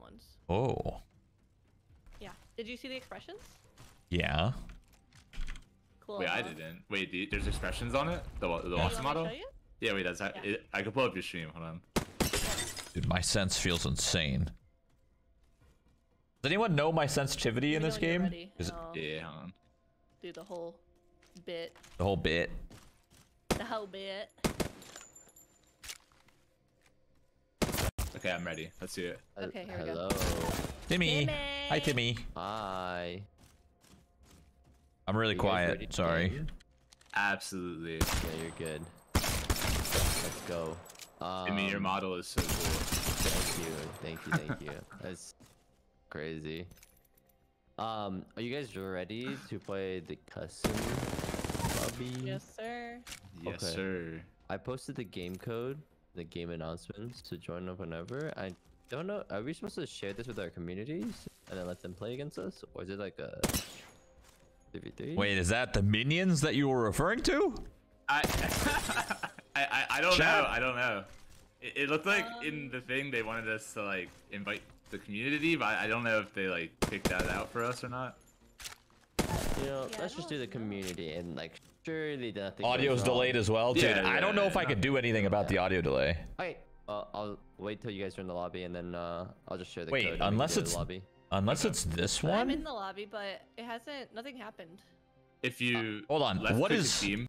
ones. Oh. Yeah. Did you see the expressions? Yeah. Cool. Wait, I didn't. Wait, do- there's expressions on it? The the Yeah, you awesome want me to model? Yeah, wait, that's Yeah. it, I could pull up your stream. Hold on. Dude, my sense feels insane. Does anyone know my sensitivity in this know when you're game? Is and it Yeah, hold on. do the whole bit. the whole bit? The whole bit. Okay, I'm ready. Let's do it. Okay, here we go. Hello. Timmy. Timmy. Hi, Timmy. Hi. I'm really You guys ready quiet. Sorry. game? Absolutely. Yeah, you're good. Let's go. Um, I mean, your model is so cool. Thank you, thank you, thank you. That's crazy. Um, are you guys ready to play the custom lobby? Yes, sir. Yes, Okay. sir. I posted the game code, the game announcements to join up whenever. I don't know. Are we supposed to share this with our communities and then let them play against us, or is it like a 3v3? Wait, is that the minions that you were referring to? I, I, I, I don't Chat? know. I don't know. It, it looked like in Um, the thing they wanted us to like invite the community, but I, I don't know if they like picked that out for us or not. You know, Yeah, let's just do the community and like surely nothing. Audio's delayed as well, dude. Yeah, I don't know if I yeah. could do anything about the audio delay. Alright, uh, I'll wait till you guys are in the lobby and then uh, I'll just share the Wait, code. and we can unless do the it's- lobby. Unless it's this one. I'm one. in the lobby, but it hasn't. Nothing happened. If you Hold on. left What click is the team,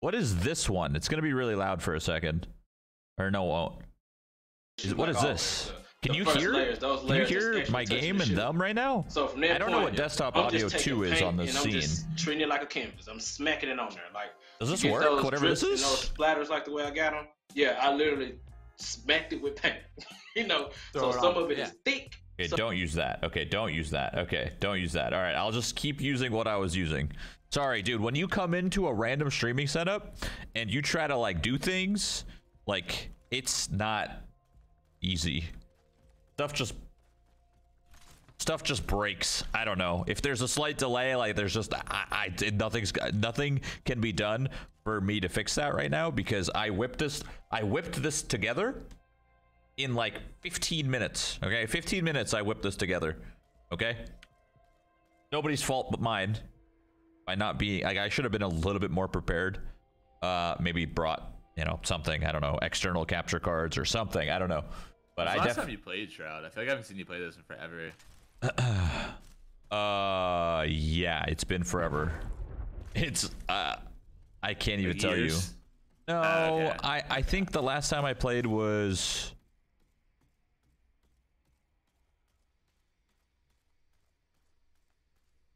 what is this one? It's gonna be really loud for a second. Or no, it won't. Is, what Like this? The- Can you hear? layers, those Can you hear my game and them right now? So from that I don't know what desktop I'm audio just taking 2 is paint on the and I'm just scene. treating it like a canvas. I'm smacking it on there. Like Does this work? those Whatever this is. And those splatters like the way I got them. Yeah, I literally smacked it with paint. you know, Throw so some on. of it is Yeah. thick. Okay, some- don't use that. Okay, don't use that. Okay, don't use that. All right, I'll just keep using what I was using. Sorry, dude. When you come into a random streaming setup and you try to like do things, like it's not easy. Stuff just stuff just breaks. I don't know. If there's a slight delay, like there's just I, I nothing's nothing can be done for me to fix that right now because I whipped this I whipped this together in like 15 minutes. Okay, 15 minutes I whipped this together. Okay, nobody's fault but mine by not being. Like, I should have been a little bit more prepared. Uh, maybe brought you know something. I don't know, external capture cards or something. I don't know. But When's I last time you played Shroud? I feel like I haven't seen you play this in forever. Uh, yeah, it's been forever. It's uh, I can't even Like tell you. No, Ah, okay. I I think the last time I played was.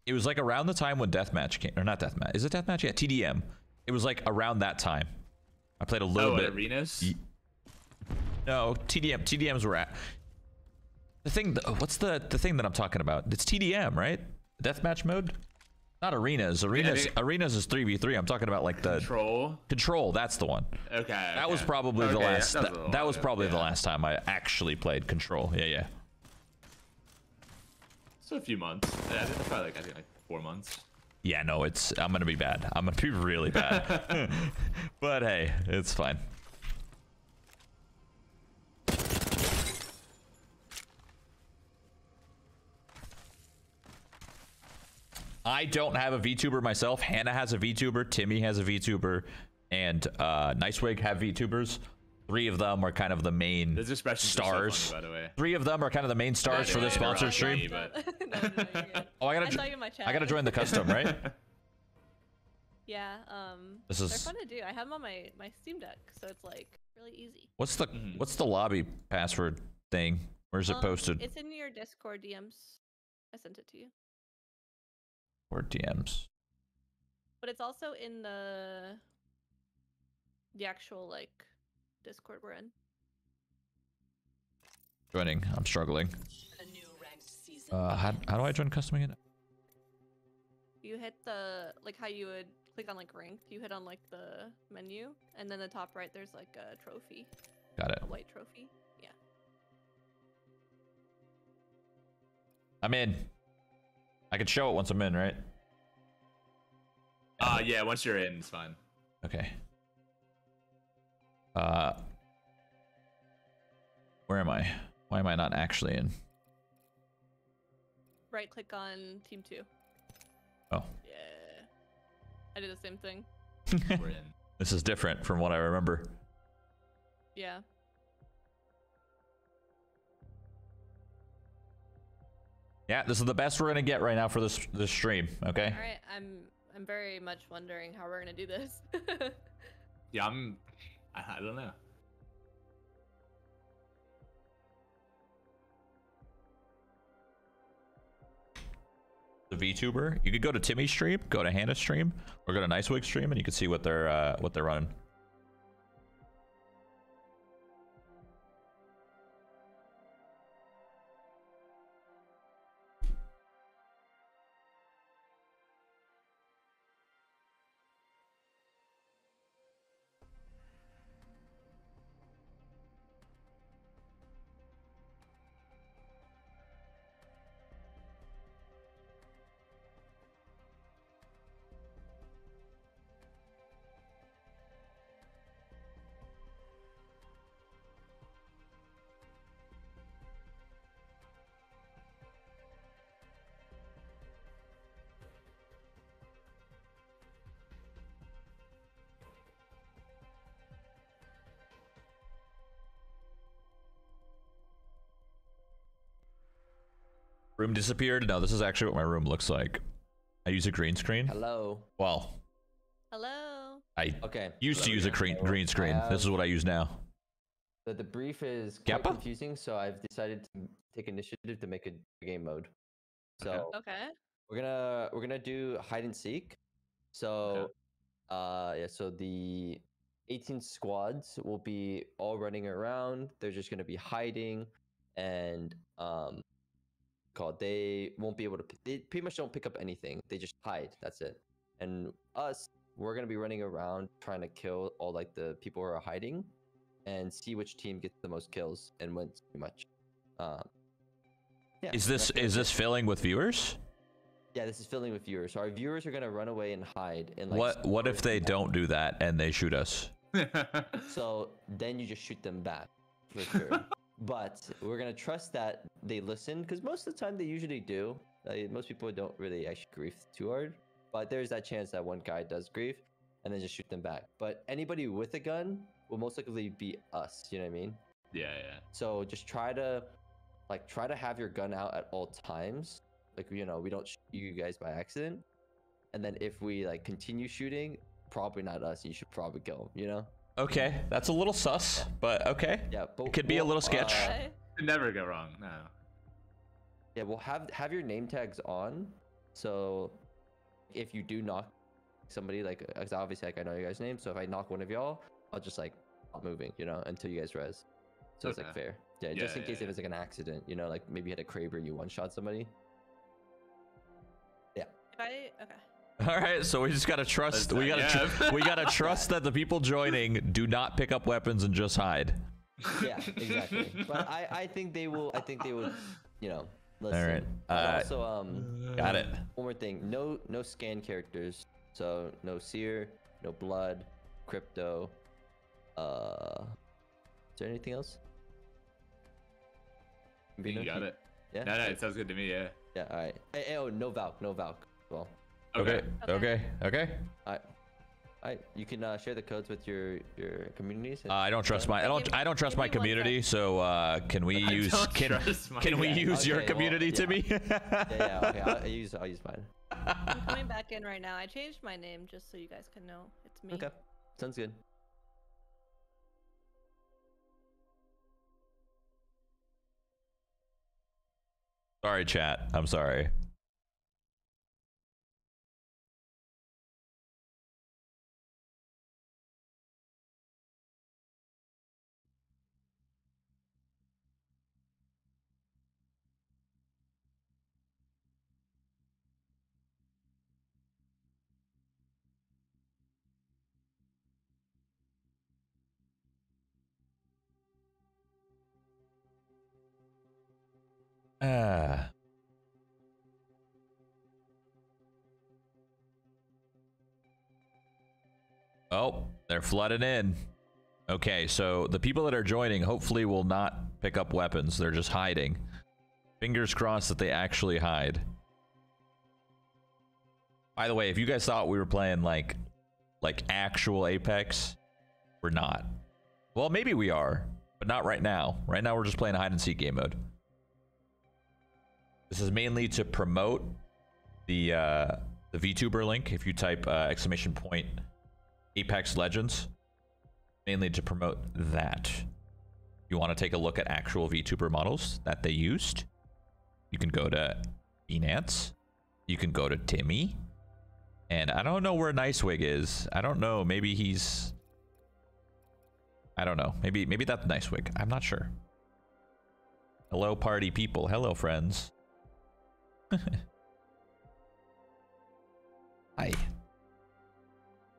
It was like around the time when Deathmatch came, or not Deathmatch. Is it Deathmatch? Yeah, TDM. It was like around that time. I played a little Oh, bit. arenas. No, TDM. TDM's were at. The thing. th- oh, What's the the thing that I'm talking about? It's TDM, right? Deathmatch mode. Not arenas. Arenas. think- Arenas is three v three. I'm talking about like the Control. control. That's the one. Okay. That was probably the Okay, yeah, last. that was That, that was probably the last time I actually played control. Yeah, yeah. So a few months. Yeah, I think probably like I think like four months. Yeah, no, it's. I'm gonna be bad. I'm gonna be really bad. but hey, it's fine. I don't have a VTuber myself. Hannah has a VTuber. Timmy has a VTuber, and uh, NiceWigg have VTubers. Three of them are kind of the main Those expressions are so stars. funny, by the way. Three of them are kind of the main stars for this the yeah, sponsored right. stream. but- no, no, you're. Oh, I I gotta. saw jo- you in my. I gotta join the custom, right? Yeah. Um. This They're is- fun to do. I have them on my my Steam Deck, so it's like really easy. What's the Mhm. What's the lobby password thing? Where's it Um, posted? It's in your Discord DMs. I sent it to you, Or DMs? but it's also in the the actual like Discord we're in. Joining. I'm struggling. A new ranked season. Uh, how, how do I join custom again? You hit the like how you would click on like rank. You hit on like the menu, and then the top right there's like a trophy, Got it. a white trophy. Yeah. I'm in. I can show it once I'm in, right? Uh, yeah. Once you're in, it's fine. Okay. Uh, where am I? Why am I not actually in? right click on team two. Oh, Yeah. I did the same thing. We're in. this is different from what I remember. Yeah. Yeah, this is the best we're gonna get right now for this this stream. Okay. All right. I'm I'm very much wondering how we're gonna do this. Yeah, I'm. I, I don't know. The VTuber. You could go to Timmy's stream, go to Hannah's stream, or go to NiceWigg's stream, and you can see what they're uh, what they're running. Disappeared. No, this is actually what my room looks like. I use a green screen. Hello. Well, Hello. I Okay. used to use a green green screen. I This is what I use now. The, the brief is quite Gappa? confusing, so I've decided to take initiative to make a game mode. So Okay. we're gonna we're gonna do hide and seek. So uh yeah, so the 18 squads will be all running around. They're just gonna be hiding and um called they won't be able to they pretty much don't pick up anything. They just hide. That's it. And us, we're gonna be running around trying to kill all like the people who are hiding and see which team gets the most kills and wins pretty much. Um yeah, Is this is this filling with viewers? Yeah, this is filling with viewers. So our viewers are gonna run away and hide. And like What what if they don't do that and they shoot us? So then you just shoot them back, for sure. but we're gonna trust that they listen because most of the time they usually do. Like, most people don't really actually grief too hard, but there's that chance that one guy does grief, and then just shoot them back. But anybody with a gun will most likely be us. You know what I mean? yeah, yeah. So just try to, like, try to have your gun out at all times. Like, you know, we don't shoot you guys by accident. And then if we like continue shooting, probably not us. You should probably kill 'em, You know? Okay, that's a little sus, but okay. Yeah, but It could be a little sketch. uh, Could never go wrong. No. yeah, we'll have have your name tags on. So if you do knock somebody, like, because obviously like I know your guys' names, so if I knock one of y'all, I'll just like stop moving, you know, until you guys res. So it's like fair. Yeah, Yeah, just in yeah, case yeah. if it's like an accident, you know, like maybe you had a Kraber, you one shot somebody. Yeah. If I okay. All right, so we just gotta trust. Let's We gotta. Tr- we gotta trust that the people joining do not pick up weapons and just hide. yeah, exactly. But I, I think they will. I think they will. you know, listen. right, But uh, also, um, Got it. one more thing. No, no scan characters. So no seer, no blood, crypto. Uh, is there anything else? I think you got it. Yeah. No, no, it sounds good to me. Yeah. Yeah. All right. Hey, hey, oh, no Valk, no Valk. Well, Okay. Okay. Okay. Okay. all right. All right. You can uh, share the codes with your your communities. and- Uh, I don't trust my. I don't. I don't trust my community. So uh, can we I use? Can can we Yeah, use your okay, well, community to me? yeah, yeah. Okay. I'll, I'll use I'll use mine. I'm coming back in right now. I changed my name just so you guys can know it's me. Okay. Sounds good. Sorry, chat. I'm sorry. Ah. Oh, they're flooding in. Okay, so the people that are joining hopefully will not pick up weapons. They're just hiding. Fingers crossed that they actually hide. By the way, if you guys thought we were playing like like actual Apex, we're not. Well, maybe we are, but not right now. Right now we're just playing hide and seek game mode. This is mainly to promote the uh, the VTuber link. If you type uh, exclamation point Apex Legends, mainly to promote that. You want to take a look at actual VTuber models that they used. You can go to Bnans. You can go to Timmy. And I don't know where NiceWigg is. I don't know. Maybe he's. I don't know. Maybe maybe that's NiceWigg. I'm not sure. Hello, party people. Hello, friends. Hi.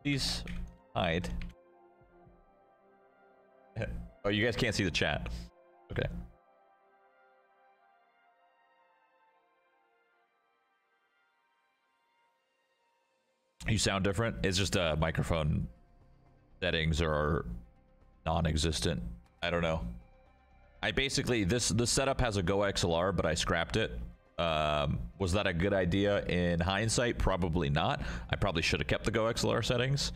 Please hide. Oh, you guys can't see the chat. Okay. You sound different. It's just uh, microphone settings are non-existent. I don't know. I basically this the setup has a GoXLR, but I scrapped it. Um, was that a good idea in hindsight? Probably not. I probably should have kept the GoXLR settings.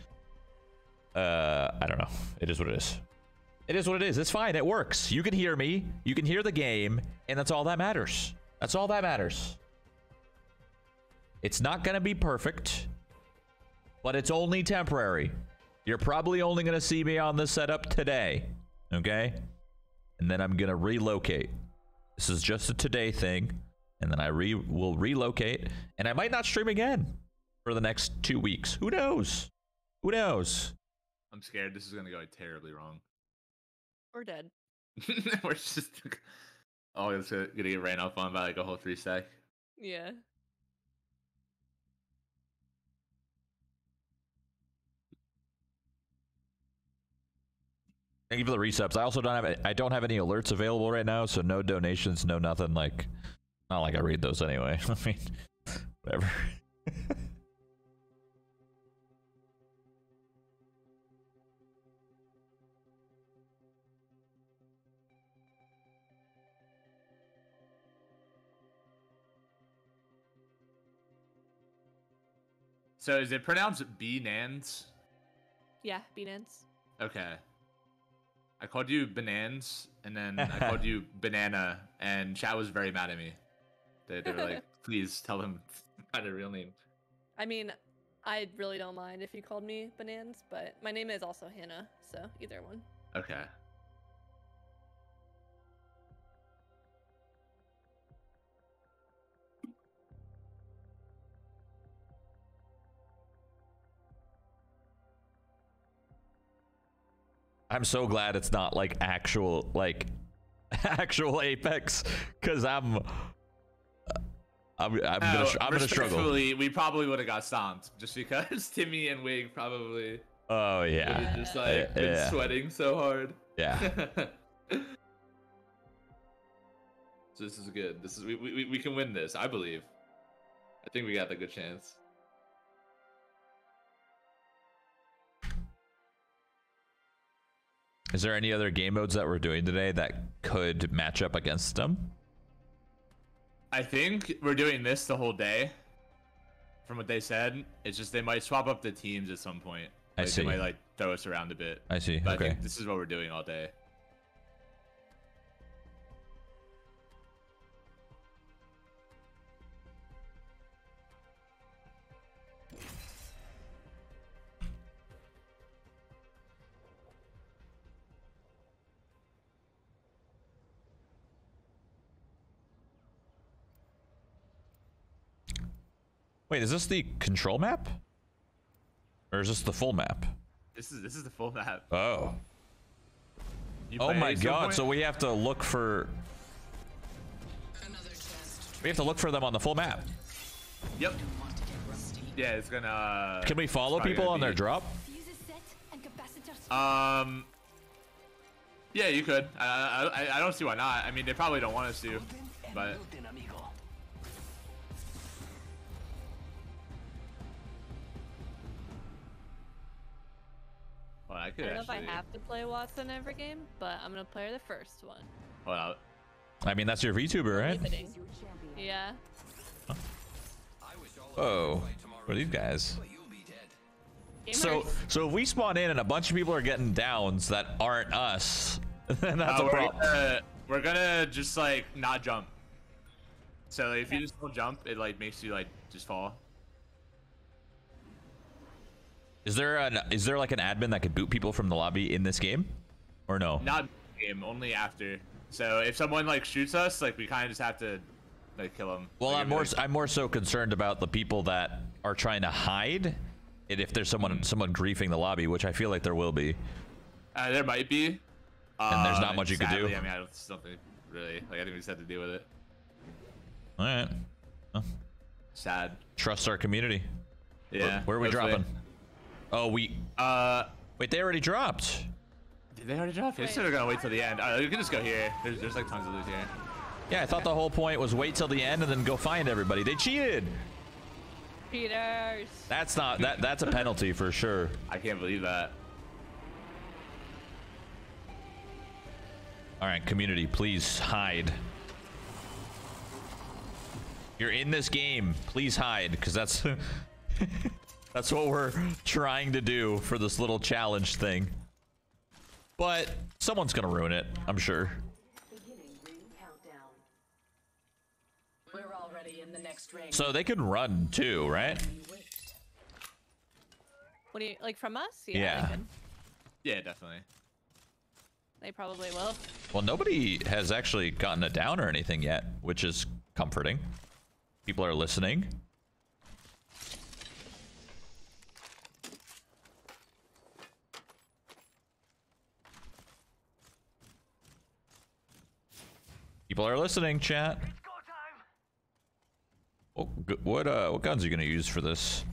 Uh, I don't know. It is what it is. It is what it is. It's fine. It works. You can hear me. You can hear the game, and that's all that matters. That's all that matters. It's not gonna be perfect, but it's only temporary. You're probably only gonna see me on this setup today, okay? And then I'm gonna relocate. This is just a today thing, and then I re will relocate, and I might not stream again for the next two weeks. Who knows? Who knows? I'm scared this is gonna go terribly wrong. Or dead. We're just oh, it's gonna gonna get ran off on by like a whole three stack. Yeah. Thank you for the resubs. I also don't have I don't have any alerts available right now, so no donations, no nothing. Like, not like I read those anyway. I mean, whatever. So is it pronounced B Nans? Yeah, B Nans. Okay. I called you Banans, and then I called you Banana, and chat was very mad at me. They, they were like, please tell them find a real name. I mean, I really don't mind if you called me Bananas, but my name is also Hannah, so either one. Okay. I'm so glad it's not like actual like actual Apex because I'm I'm I'm gonna Oh, str- I'm gonna struggle. We probably would have got stomped just because Timmy and Wig probably Oh yeah, just like been yeah. sweating so hard. yeah. so this is good. This is we, we we can win this. I believe. I think we got the good chance. Is there any other game modes that we're doing today that could match up against them? I think we're doing this the whole day. From what they said, it's just they might swap up the teams at some point. I see. They might like throw us around a bit. I see. But I okay. think this is what we're doing all day. Wait, is this the control map? Or is this the full map? This is this is the full map. Oh. You Oh my god, point? so we have to look for Another test. we have to look for them on the full map. Yep. Want to get rusty? Yeah, it's gonna. Uh, Can we follow people gonna on their drop? Fuses set and capacitors. Um. Yeah, you could. I, I I don't see why not. I mean, they probably don't want us to, but well, I I don't know if I have to play Wattson every game, but I'm gonna play the first one. Well. I mean, that's your VTuber, right? Limiting. Yeah. Whoa. What are these guys? So, Gamers. so if we spawn in and a bunch of people are getting downs that aren't us, then that's Uh, a we're, problem. gonna, we're gonna just like not jump. So if you just don't jump, it like makes you like just fall. Is there an is there like an admin that could boot people from the lobby in this game, or no? Not game, only after. So if someone like shoots us, like we kind of just have to like kill them. Well, like, I'm more like- I'm more so concerned about the people that are trying to hide, and if there's someone someone griefing the lobby, which I feel like there will be. Uh, there might be. And there's Uh, not much you could do? I mean, I don't, think really like anything's had to deal with it. All right, Sad. trust our community. Where- Yeah. Where, are we dropping? Oh, we Uh, wait. They already dropped. did they already drop? They Wait. said they're gonna wait till the end. Uh, you can just go here. There's, there's like tons of loot here. Yeah, I thought the whole point was wait till the end and then go find everybody. They cheated. Peters. That's not that. That's a penalty for sure. I can't believe that. All right, community, please hide. You're in this game. Please hide, because that's that's what we're trying to do for this little challenge thing. But someone's gonna ruin it, I'm sure. We're already in the next ring. So they can run too, right? What do you like from us? Yeah. They, can. Yeah, definitely. they probably will. Well, nobody has actually gotten a down or anything yet, which is comforting. People are listening. People are listening, chat. What, what uh what guns are you gonna use for this?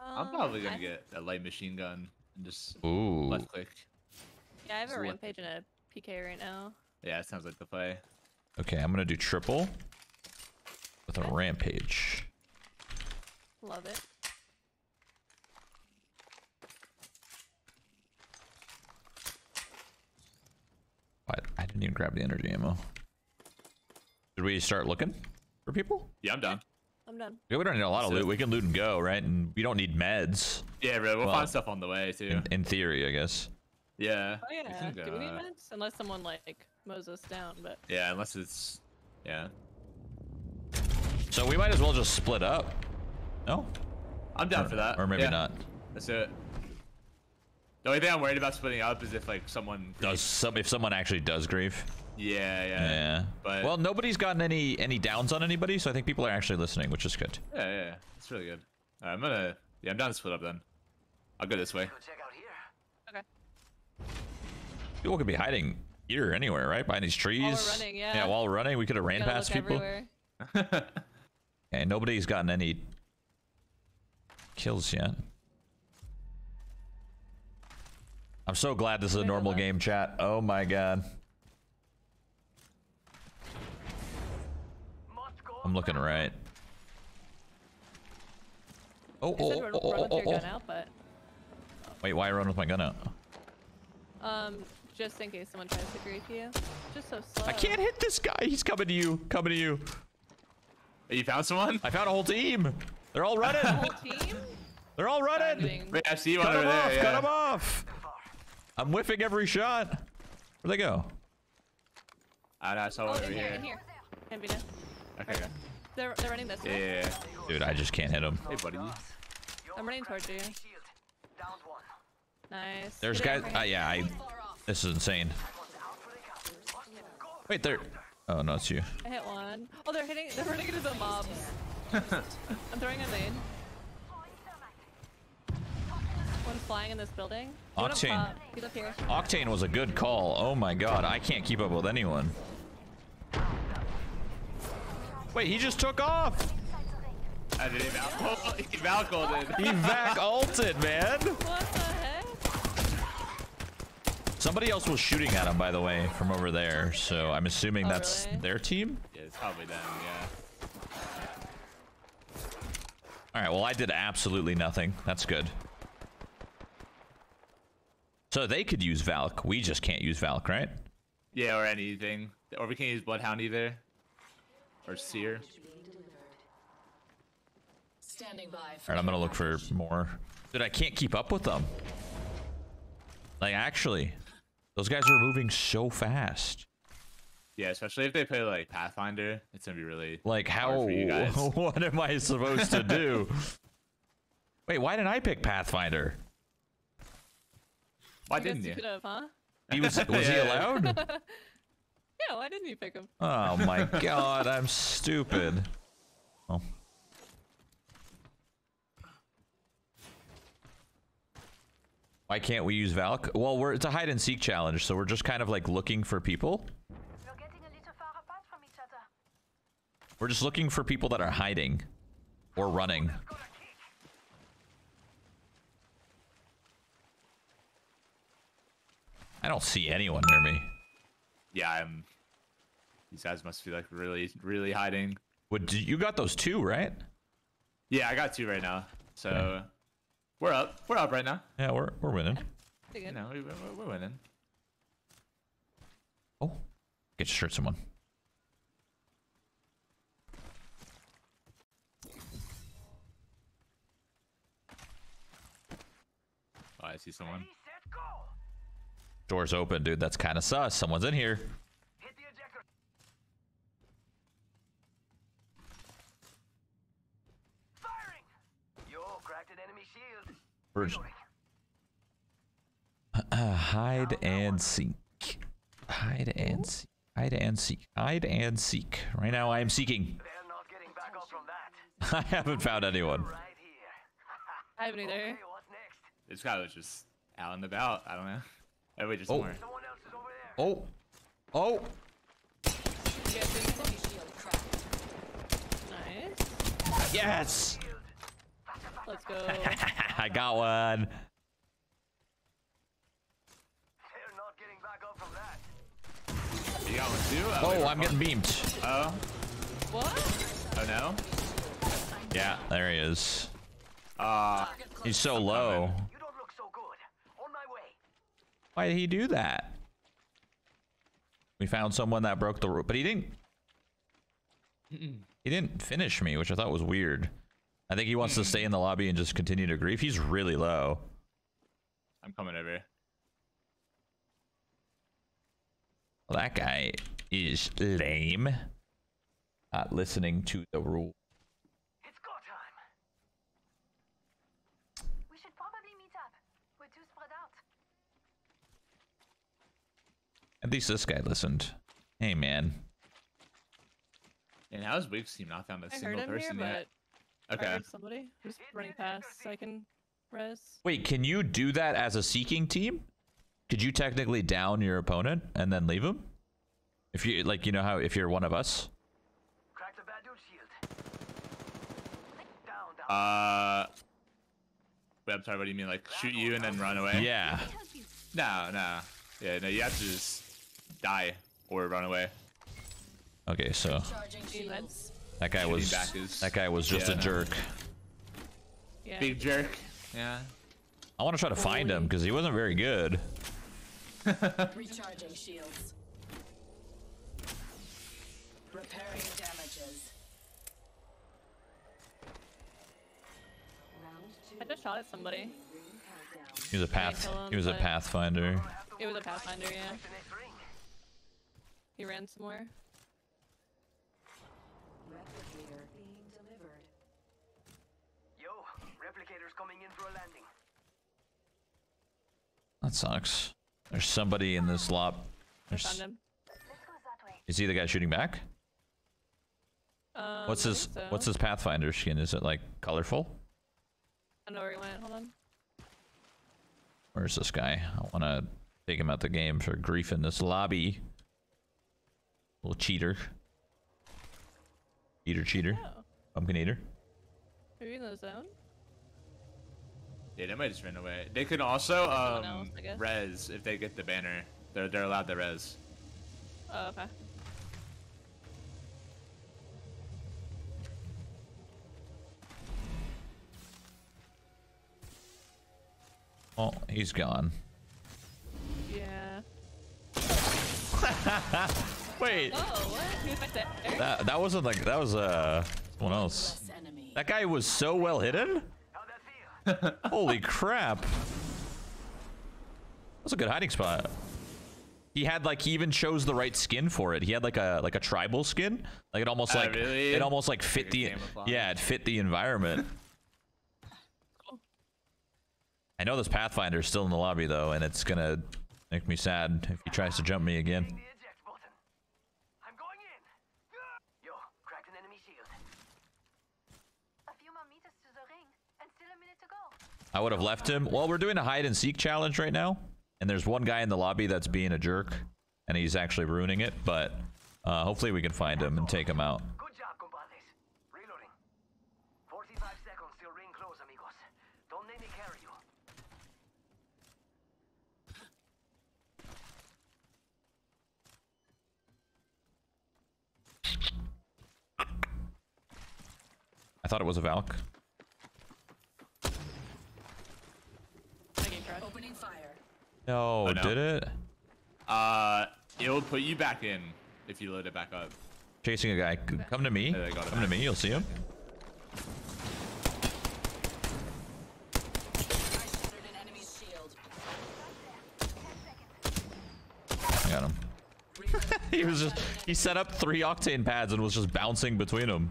I'm Um, probably gonna I- get a light machine gun and just Ooh. left click. Yeah, I have a rampage and a PK right now. Yeah, it sounds like the play. Okay, I'm gonna do triple with a rampage. Love it. What? I didn't even grab the energy ammo. Did we start looking for people? Yeah, I'm done. I'm done. Yeah, we don't need a lot of So- loot. We can loot and go, right? And we don't need meds. Yeah, bro. We'll Well, find stuff on the way too. In, in theory, I guess. yeah. Oh yeah. can Do we need meds? Unless someone like mows us down, but Yeah, unless it's yeah. So we might as well just split up. No? I'm down Or- for that. Or maybe Yeah, not. Let's do it. The only thing I'm worried about splitting up is if like someone Does some if someone actually does grief? Yeah, yeah. Yeah. But Well, nobody's gotten any any downs on anybody, so I think people are actually listening, which is good. yeah, yeah, yeah. It's really good. Alright, I'm gonna yeah, I'm down to split up then. I'll go this way. okay. People could be hiding here anywhere, right? Behind these trees. running, yeah. Yeah, while we're running, we could have ran past look people. everywhere. Okay, nobody's gotten any kills yet. I'm so glad this is a normal game, chat. Oh my god. I'm looking right. Oh, I oh, said oh, oh, oh, oh. out, but Wait, why run with my gun out? um, just in case someone tries to grief you. Just so slow. I can't hit this guy. He's coming to you. Coming to you. You found someone? I found a whole team. They're all running. Whole team. They're all running. Wait, I see one Cut over there. off. yeah. Cut him off. I'm whiffing every shot. Where'd they go? I, know, I saw Oh, one in over here, here. in here. Campina. Okay, okay. They're they're running this Yeah, way. yeah, yeah. Dude, I just can't hit them. Hey, buddy. I'm running towards you. Nice. There's Get guys. right Uh, yeah, I. This is insane. Wait, there. Oh no, it's you. I hit one. Oh, they're hitting. They're running into the mobs. I'm throwing a nade. One flying in this building. One up uh, Octane. up. Octane was a good call. Oh my god, I can't keep up with anyone. Wait, he just took off. I did Val. Oh, he Valcoed it. He Valk ulted, man. What the heck? Somebody else was shooting at him, by the way, from over there. So I'm assuming Oh, that's really? their team. Yeah, it's probably them. Yeah. All right. Well, I did absolutely nothing. That's good. So they could use Valk. We just can't use Valk, right? Yeah, or anything. Or we can't use Bloodhound either. Or Seer. Standing by. All right, I'm gonna look for more. Dude, I can't keep up with them. Like, actually, those guys are moving so fast. Yeah, especially if they play like Pathfinder, it's gonna be really Like, hard how? for you guys. What am I supposed to do? Wait, why didn't I pick Pathfinder? Why I didn't you? could have, huh? He was was he Yeah, yeah. allowed? Yeah, why didn't you pick him? Oh my god, I'm stupid. Oh. Why can't we use Valk? Well, we're it's a hide and seek challenge, so we're just kind of like looking for people. We're getting a little far apart from each other. We're just looking for people that are hiding or running. I don't see anyone near me. Yeah, I'm. These guys must be like really, really hiding. Would you got those two, right? Yeah, I got two right now. So Okay. we're up. We're up right now. Yeah, we're we're winning. Pretty You know, we, we're, we're winning. Oh, get your shirt, someone. Oh, I see someone. Doors open, dude. That's kind of sus. Someone's in here. We're j- Uh, hide and seek. Hide and seek. Hide and seek. Hide and seek. Right now, I am seeking. I haven't found anyone. I haven't either. This guy was just out and about. I don't know. Oh wait, just Oh. somewhere. Oh, oh. Nice. Yes. Let's go. I got one. You got one too? Oh, wait, I'm getting beamed. Oh, what? oh no. Yeah, there he is. Uh, He's so low. Why did he do that? We found someone that broke the rule, but he didn't. He didn't finish me, which I thought was weird. I think he wants to stay in the lobby and just continue to grief. He's really low. I'm coming over. Well, that guy is lame. Not listening to the rule. We should probably meet up. We're too spread out. At least this guy listened. Hey, man. And how's Wig's team not found a I heard single him here, person but yet? I Okay. heard somebody who's running past, so I can res. Wait, can you do that as a seeking team? Could you technically down your opponent and then leave him? If you like, you know how if you're one of us. Uh. Wait, I'm sorry. What do you mean? Like shoot you and then run away? Yeah. No, no. Yeah, no. You have to just die or run away. Okay, so Charging shields. That's that guy was back is- that guy was just yeah, a jerk. yeah. Big jerk. Yeah. I want to try to find him because he wasn't very good. Recharging shields. Repairing damages. I just shot at somebody. He was a path. him, He was a pathfinder. It was a pathfinder, yeah. He ran somewhere. Yo, replicator's coming in for a landing. That sucks. There's somebody in this lot. I There's, found him. Let's go that way. is he the guy shooting back? Um, What's his think What's his pathfinder skin? Is it like colorful? I don't know where he went. Hold on. Where's this guy? I want to take him out the game for grief in this lobby. Little cheater. Eater cheater. Oh, Pumpkin eater. Are you in the zone. Yeah, they might just ran away. They could also Someone um else, res if they get the banner. They're they're allowed to res. Oh, okay. Oh, he's gone. Yeah. Wait, Oh, what? Who's back there? that that wasn't like that was uh someone else. That guy was so well hidden. How'd that feel? Holy crap. That's a good hiding spot. He had like he even chose the right skin for it. He had like a like a tribal skin. Like it almost Ah, like really? it almost like Like fit the yeah, it fit the environment. I know this Pathfinder is still in the lobby though, and it's gonna make me sad if he tries to jump me again. Hitting the eject button. I'm going in. Yo, cracked an enemy shield. A few more meters to the ring, and still a minute to go. I would have left him. Well, we're doing a hide and seek challenge right now, and there's one guy in the lobby that's being a jerk, and he's actually ruining it. But uh, hopefully we can find him and take him out. Good job, compadres. Reloading. 45 seconds till ring close, amigos. Don't let me carry you. I thought it was a Valk. I get crushed. Opening fire. No, Oh, no. did it? Uh, it'll put you back in if you load it back up. Chasing a guy. Come to me. Yeah, got it Come to me. You'll see him. I shattered an enemy's shield. I got him. he was just he set up three octane pads and was just bouncing between them.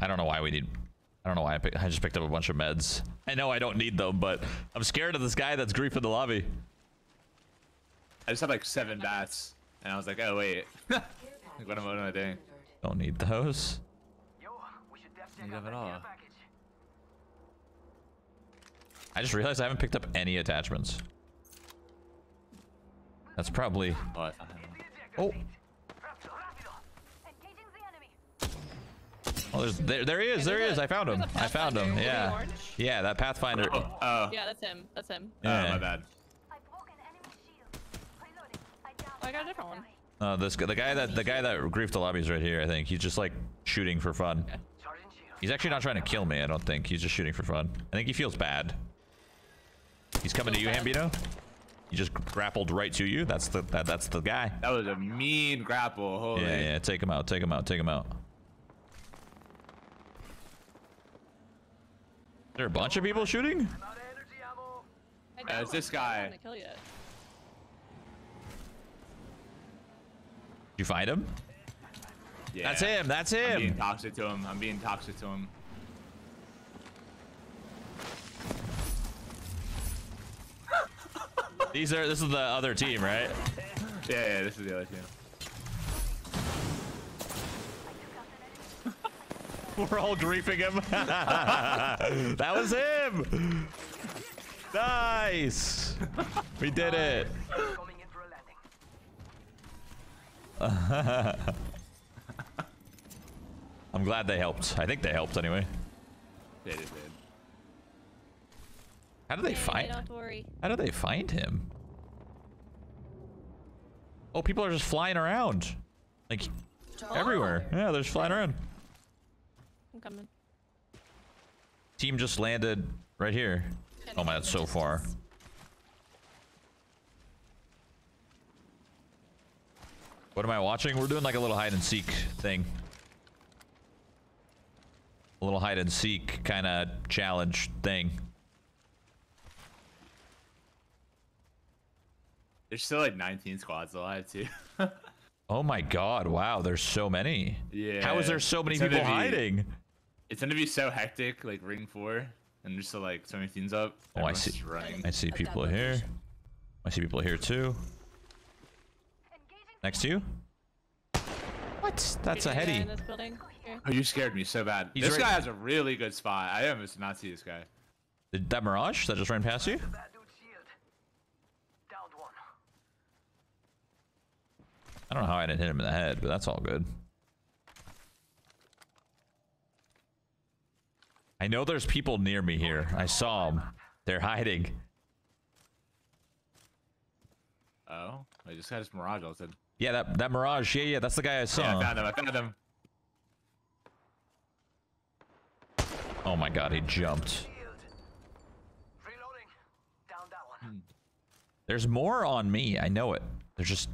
I don't know why we need. I don't know why I, pick, I just picked up a bunch of meds. I know I don't need them, but I'm scared of this guy that's griefing the lobby. I just had like seven bats, and I was like, oh wait, like what am, I doing? Don't need those. Yo, we should def You have it all. I just realized I haven't picked up any attachments. That's probably. Um, oh, I found him. Oh. Enemy. Oh, there's there, there he is. There he is. I found him. I found him. Yeah, yeah. That Pathfinder. Oh, oh, Yeah, that's him. That's him. oh, my bad. I broke an enemy shield. Reloading. I got a different one. Uh, this guy, the guy that the guy that griefed the lobby is right here. I think he's just like shooting for fun. Charging shield. He's actually not trying to kill me. I don't think he's just shooting for fun. I think he feels bad. He's coming to you, Feels bad. Hambino. He just grappled right to you. That's the that, that's the guy. That was a mean grapple. Holy. Yeah, yeah. Take him out. Take him out. Take him out. There are a bunch of people shooting. I'm out of energy ammo. I Uh, it's this guy. trying to kill yet. Did you find him? Yeah. That's him. That's I'm being him. toxic to him. I'm being toxic to him. These are. This is the other team, right? Yeah, yeah. This is the other team. We're all griefing him. that was him. Nice. We did it. Coming in for a landing. I'm glad they helped. I think they helped anyway. They did, did. How did they Hey, find? Don't worry. How did they find him? Oh, people are just flying around, like everywhere. Yeah, they're just flying around. I'm coming. Team just landed right here. Oh my, that's so far. What am I watching? We're doing like a little hide and seek thing. A little hide and seek kind of challenge thing. There's still like 19 squads alive too. Oh my god, wow, there's so many. Yeah, How is there so many it's gonna people be- hiding? It's gonna be so hectic, like ring four, and just so like so many things up. Oh, I see. Running. I see people here. I see people here too. Next to you? What? That's a Guy heady. this oh, oh, you scared me so bad. He's this right- guy has a really good spot. I almost did not see this guy. Did that Mirage that just ran past you? Bad dude shield. Downed one. I don't know how I didn't hit him in the head, but that's all good. I know there's people near me here. I saw them. They're hiding. Oh, I just got his mirage ulted. Yeah, that that mirage. Yeah, yeah, that's the guy I saw. Yeah, I found him. I found him. Oh my god, he jumped. Hmm. There's more on me. I know it. They're just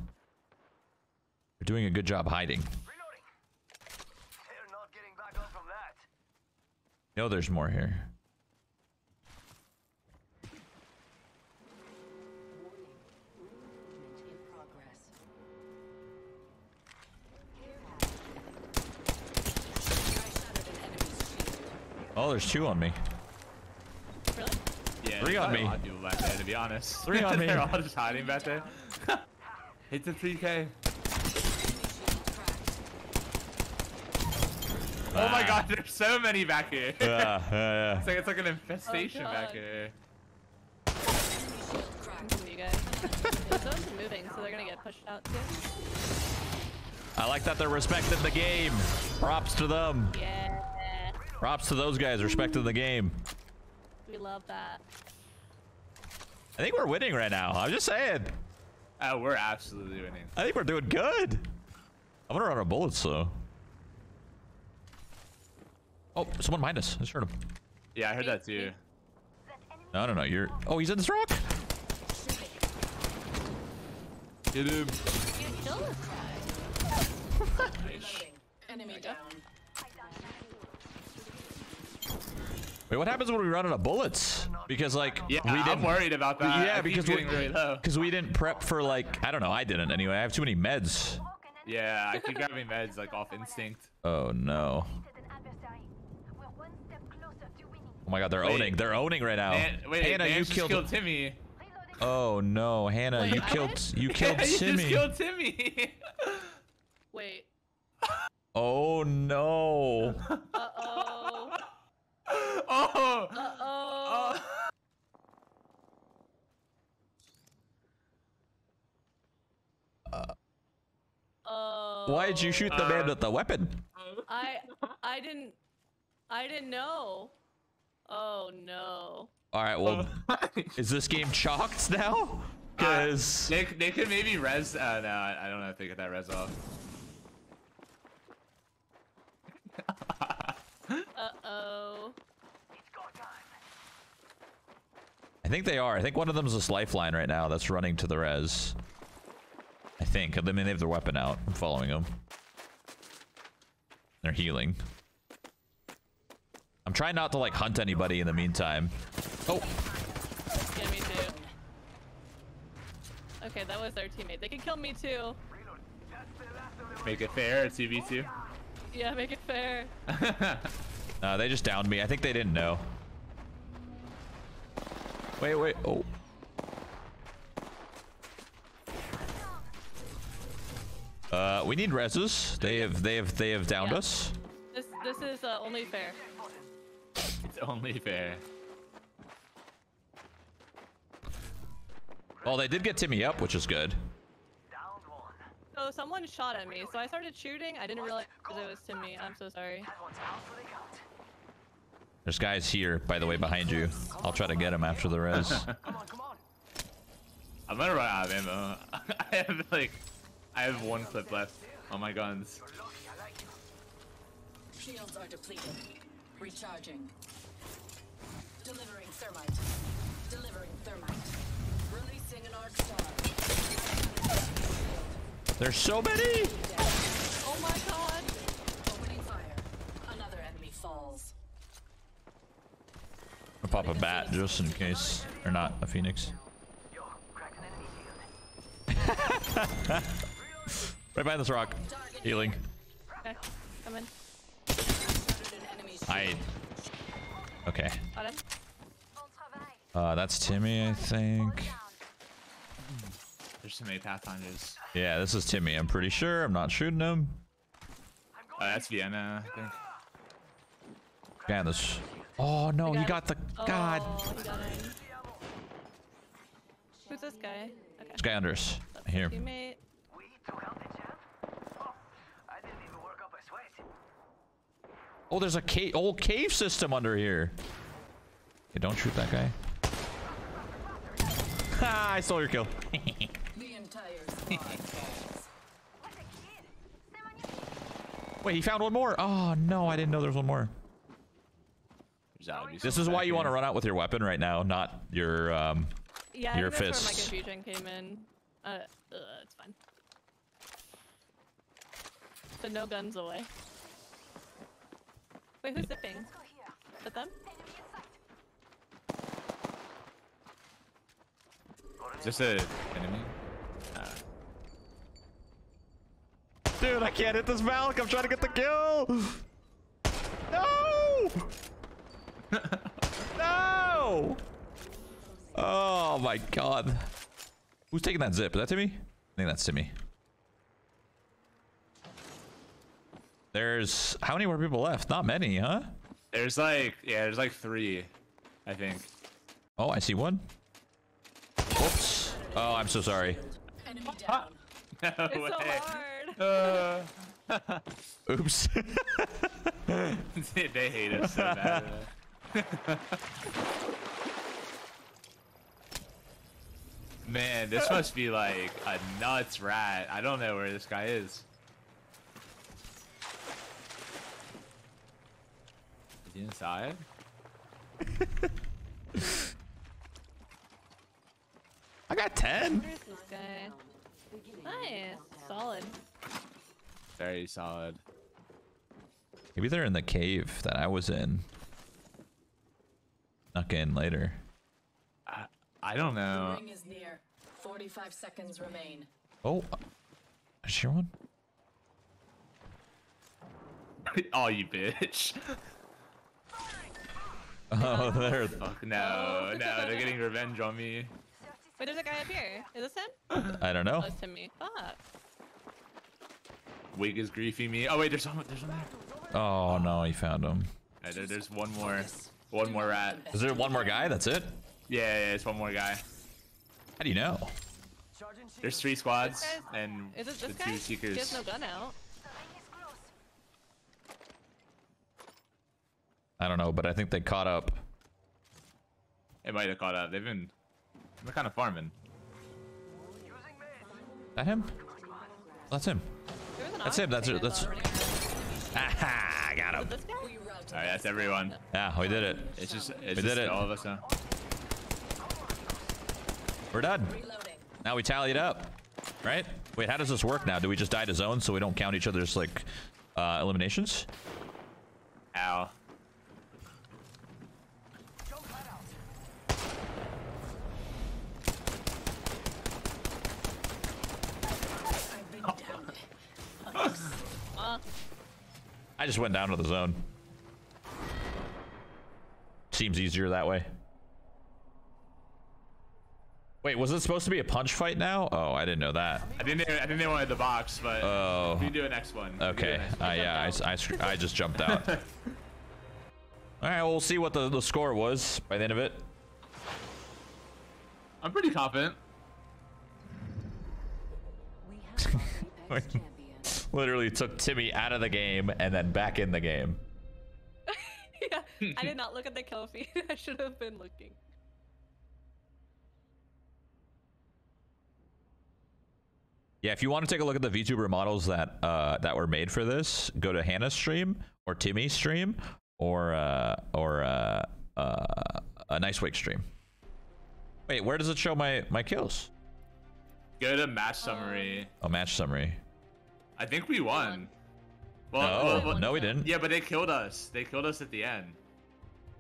they're doing a good job hiding. Know there's more here. in progress. I shattered an enemy's shield. Oh, there's two on me. Really? Yeah, Three on me. A lot of people back there, to be honest. Three on me. They're all just hiding back there. Hit the 3K. Enemy. Oh my god, so many back here. Yeah, yeah, yeah. It's like it's like an infestation oh, back here. Enemy shield cracked. Come to you guys. the zone's moving, so they're gonna get pushed out too. I like that they're respecting the game. Props to them. Yeah. Props to those guys respecting the game. We love that. I think we're winning right now. I'm just saying. Oh, we're absolutely winning. I think we're doing good. I'm gonna run out of bullets though. Oh, someone behind us. I just heard him. Yeah, I heard that too. That enemy No, no, no. You're. Oh, he's in this rock. Hit him. You killed this Enemy down. Wait, what happens when we run out of bullets? Because like Yeah, we I'm worried about that. yeah, I because we, getting really because we didn't prep for like I don't know. I didn't anyway. I have too many meds. Yeah, I keep grabbing meds like off instinct. Oh no. defeated an adversary. We're one step closer to winning. Oh my God, they're Wait. owning. They're owning right now. Man, wait, Hannah, Dan you killed. killed Timmy. Oh no, Hannah, Wait, you I killed. did? You killed yeah, you Timmy. just killed Timmy. Wait. Oh no. Uh oh. oh. Uh oh. Why did you shoot the man with the weapon? I I didn't I didn't know. Oh no. All right, well, is this game chalked now? Because they, they could maybe res. Uh, no, I I don't know if they get that res off. Uh oh. I think they are. I think one of them is this lifeline right now that's running to the res. I think. I mean, they have their weapon out. I'm following them. They're healing. I'm trying not to like hunt anybody in the meantime. Oh, Yeah, me too. Okay, that was their teammate. They can kill me too. Make it fair. Two v two. Yeah, make it fair. uh, they just downed me. I think they didn't know. Wait, wait. Oh. Uh, we need reses. They have, they have, they have downed Yeah. us. This this is uh, only fair. It's only fair. Well, they did get Timmy up, which is good. Down. So someone shot at me, so I started shooting. I didn't realize it was Timmy. I'm so sorry. That one's out for the count. There's guys here, by the way, behind you. I'll try to get him after the res. Come on, come on. I'm gonna run out of ammo. I have like, I have one clip left on my guns. You're lucky, I like you. Shields are depleted. Recharging. Delivering thermite. Delivering thermite. Releasing an arc star. There's so many! Oh my god. Opening fire. Another enemy falls. I'll pop a bat just in case. Or not, a phoenix. Yo, crack an enemy shield. Right behind this rock. Healing. Okay, come in. Shattered an enemy's I... Okay. Got him. Bon travail. Uh, that's Timmy, I think. There's so many pathfinders. Yeah, this is Timmy, I'm pretty sure. I'm not shooting him. Uh, that's Vienna, I think. Guy on this... Oh, no, he got the... God. Oh, he got. Who's this guy? Okay. This guy under us. That's Here. Teammate. We took out the champ. Oh, I didn't even work up a sweat. Oh, there's a ca old cave system under here. Okay, don't shoot that guy. Ha! I stole your kill. The entire squad falls. What a kid. C'est magnifique. Wait, he found one more. Oh no, I didn't know there was one more. That would be This is why you want to run out with your weapon right now, not your um. Yeah, Your I think that's where my confusion came in. Uh, uh, it's fine. So no guns away. Wait, who's zipping? Let's go here. Is it them? Enemy. Is this a enemy? Uh, Dude, I can't hit this Malik. I'm trying to get the kill. No! no! Oh my god. Who's taking that zip? Is that Timmy? I think that's Timmy. There's how many more people left? Not many, huh? there's like yeah, there's like three, I think. Oh, I see one. Whoops. Oh, I'm so sorry. Enemy down. No It's so way. hard. Uh, Oops. they they hate us so bad. Man, this must be like a nuts rat. I don't know where this guy is. Is he inside? I got 10. Where's? Nice. Solid. Very solid. Maybe they're in the cave that I was in. Snuck in later. I, I don't The know. ring is near. 45 seconds remain. Oh, I hear one. oh, you bitch. Oh, there. Fuck no, oh, no, they're getting revenge on me. Wait, there's a guy up here. Is this him? I don't know. Oh, it's Timmy. Fuck. Wig is griefing me. Oh wait, there's someone. There's one there. Oh no, he found him. Alright, there, there's one more. One more rat. Is there one more guy? That's it? Yeah, yeah, it's one more guy. How do you know? There's three squads This guy's- and Is it the this two guy? seekers. He has no gun out. The ring is close. I don't know, but I think they caught up. They might have caught up. They've been. They're kind of farming. That him? That's him. There was an That's him. That's ox that's. Aha! I got him. it this guy? We route All right, that's everyone. Yeah, we did it. It's just. It's We just did it. all of us now. We're done. Now we tallied up, right? Wait, how does this work now? Do we just die to zone so we don't count each other's like uh, eliminations? Ow. Jump that out. I've been downed. Uh, I just went down to the zone. Seems easier that way. Wait, was it supposed to be a punch fight now? Oh, I didn't know that. I think they. I think they wanted the box, but Oh. we can do a next one. We can do a Okay. next Uh, one. yeah, I, s- I s- I just jumped out. All right, well, we'll see what the, the score was by the end of it. I'm pretty confident. Literally took Timmy out of the game and then back in the game. yeah, I did not look at the kill feed. I should have been looking. Yeah, if you want to take a look at the VTuber models that uh, that were made for this, go to Hannah's stream or Timmy's stream or uh, or uh, uh, a NiceWigg stream. Wait, where does it show my my kills? Go to match summary. Oh, match summary. I think we won. Well, No, well, well, no, we didn't. Yeah, but they killed us. They killed us at the end.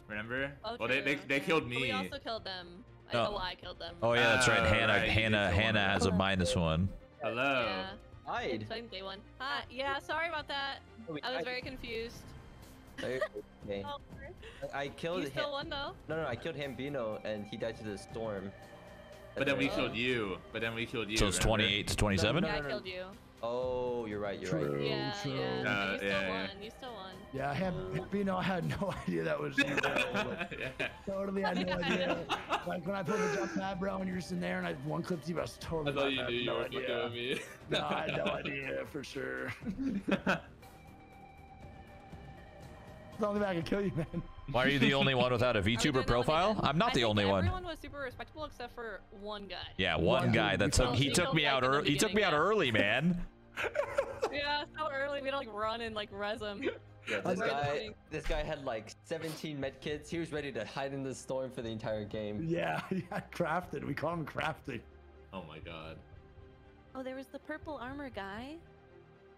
Remember? Oh, well, they, they, they true. killed But me. We also killed them. I No. know why I killed them. Oh yeah, that's right. Oh, Hannah, right, Hannah, Hannah, one of Hannah them. has a minus one. Hello. Yeah. Hide. So I think they won. Hi. Yeah, sorry about that. Oh, I was very confused. Okay. Oh, I I killed you him. still won though. No, no, I killed Hambino and he died to the storm. But then we Uh, killed you. But then we killed you. So it's remember? 28 to 27. No, Yeah, no, I no. killed you. Oh, you're right. You're right. Yeah, true. yeah. Uh, you still yeah, yeah. won. You still won. Yeah, I had, you know, I had no idea that was you. bro. Like, yeah. totally had no idea. Like when I put the jump pad, bro, and you're sitting there and I one clipped you, I was totally. I thought you knew you no were idea. fucking with me. No, I had no idea for sure. the only way I could kill you, man. Why are you the only one without a Are VTuber profile? I'm not I the think only one. Everyone was super respectable except for one guy. Yeah, one One guy that took he took me out early. He took me beginning, out early, man. Yeah, so early we had to like run and like res him. Yeah, This Right. guy, this guy had like 17 med kits. He was ready to hide in the storm for the entire game. Yeah, yeah, crafted. We call him crafty. Oh my god. Oh, there was the purple armor guy.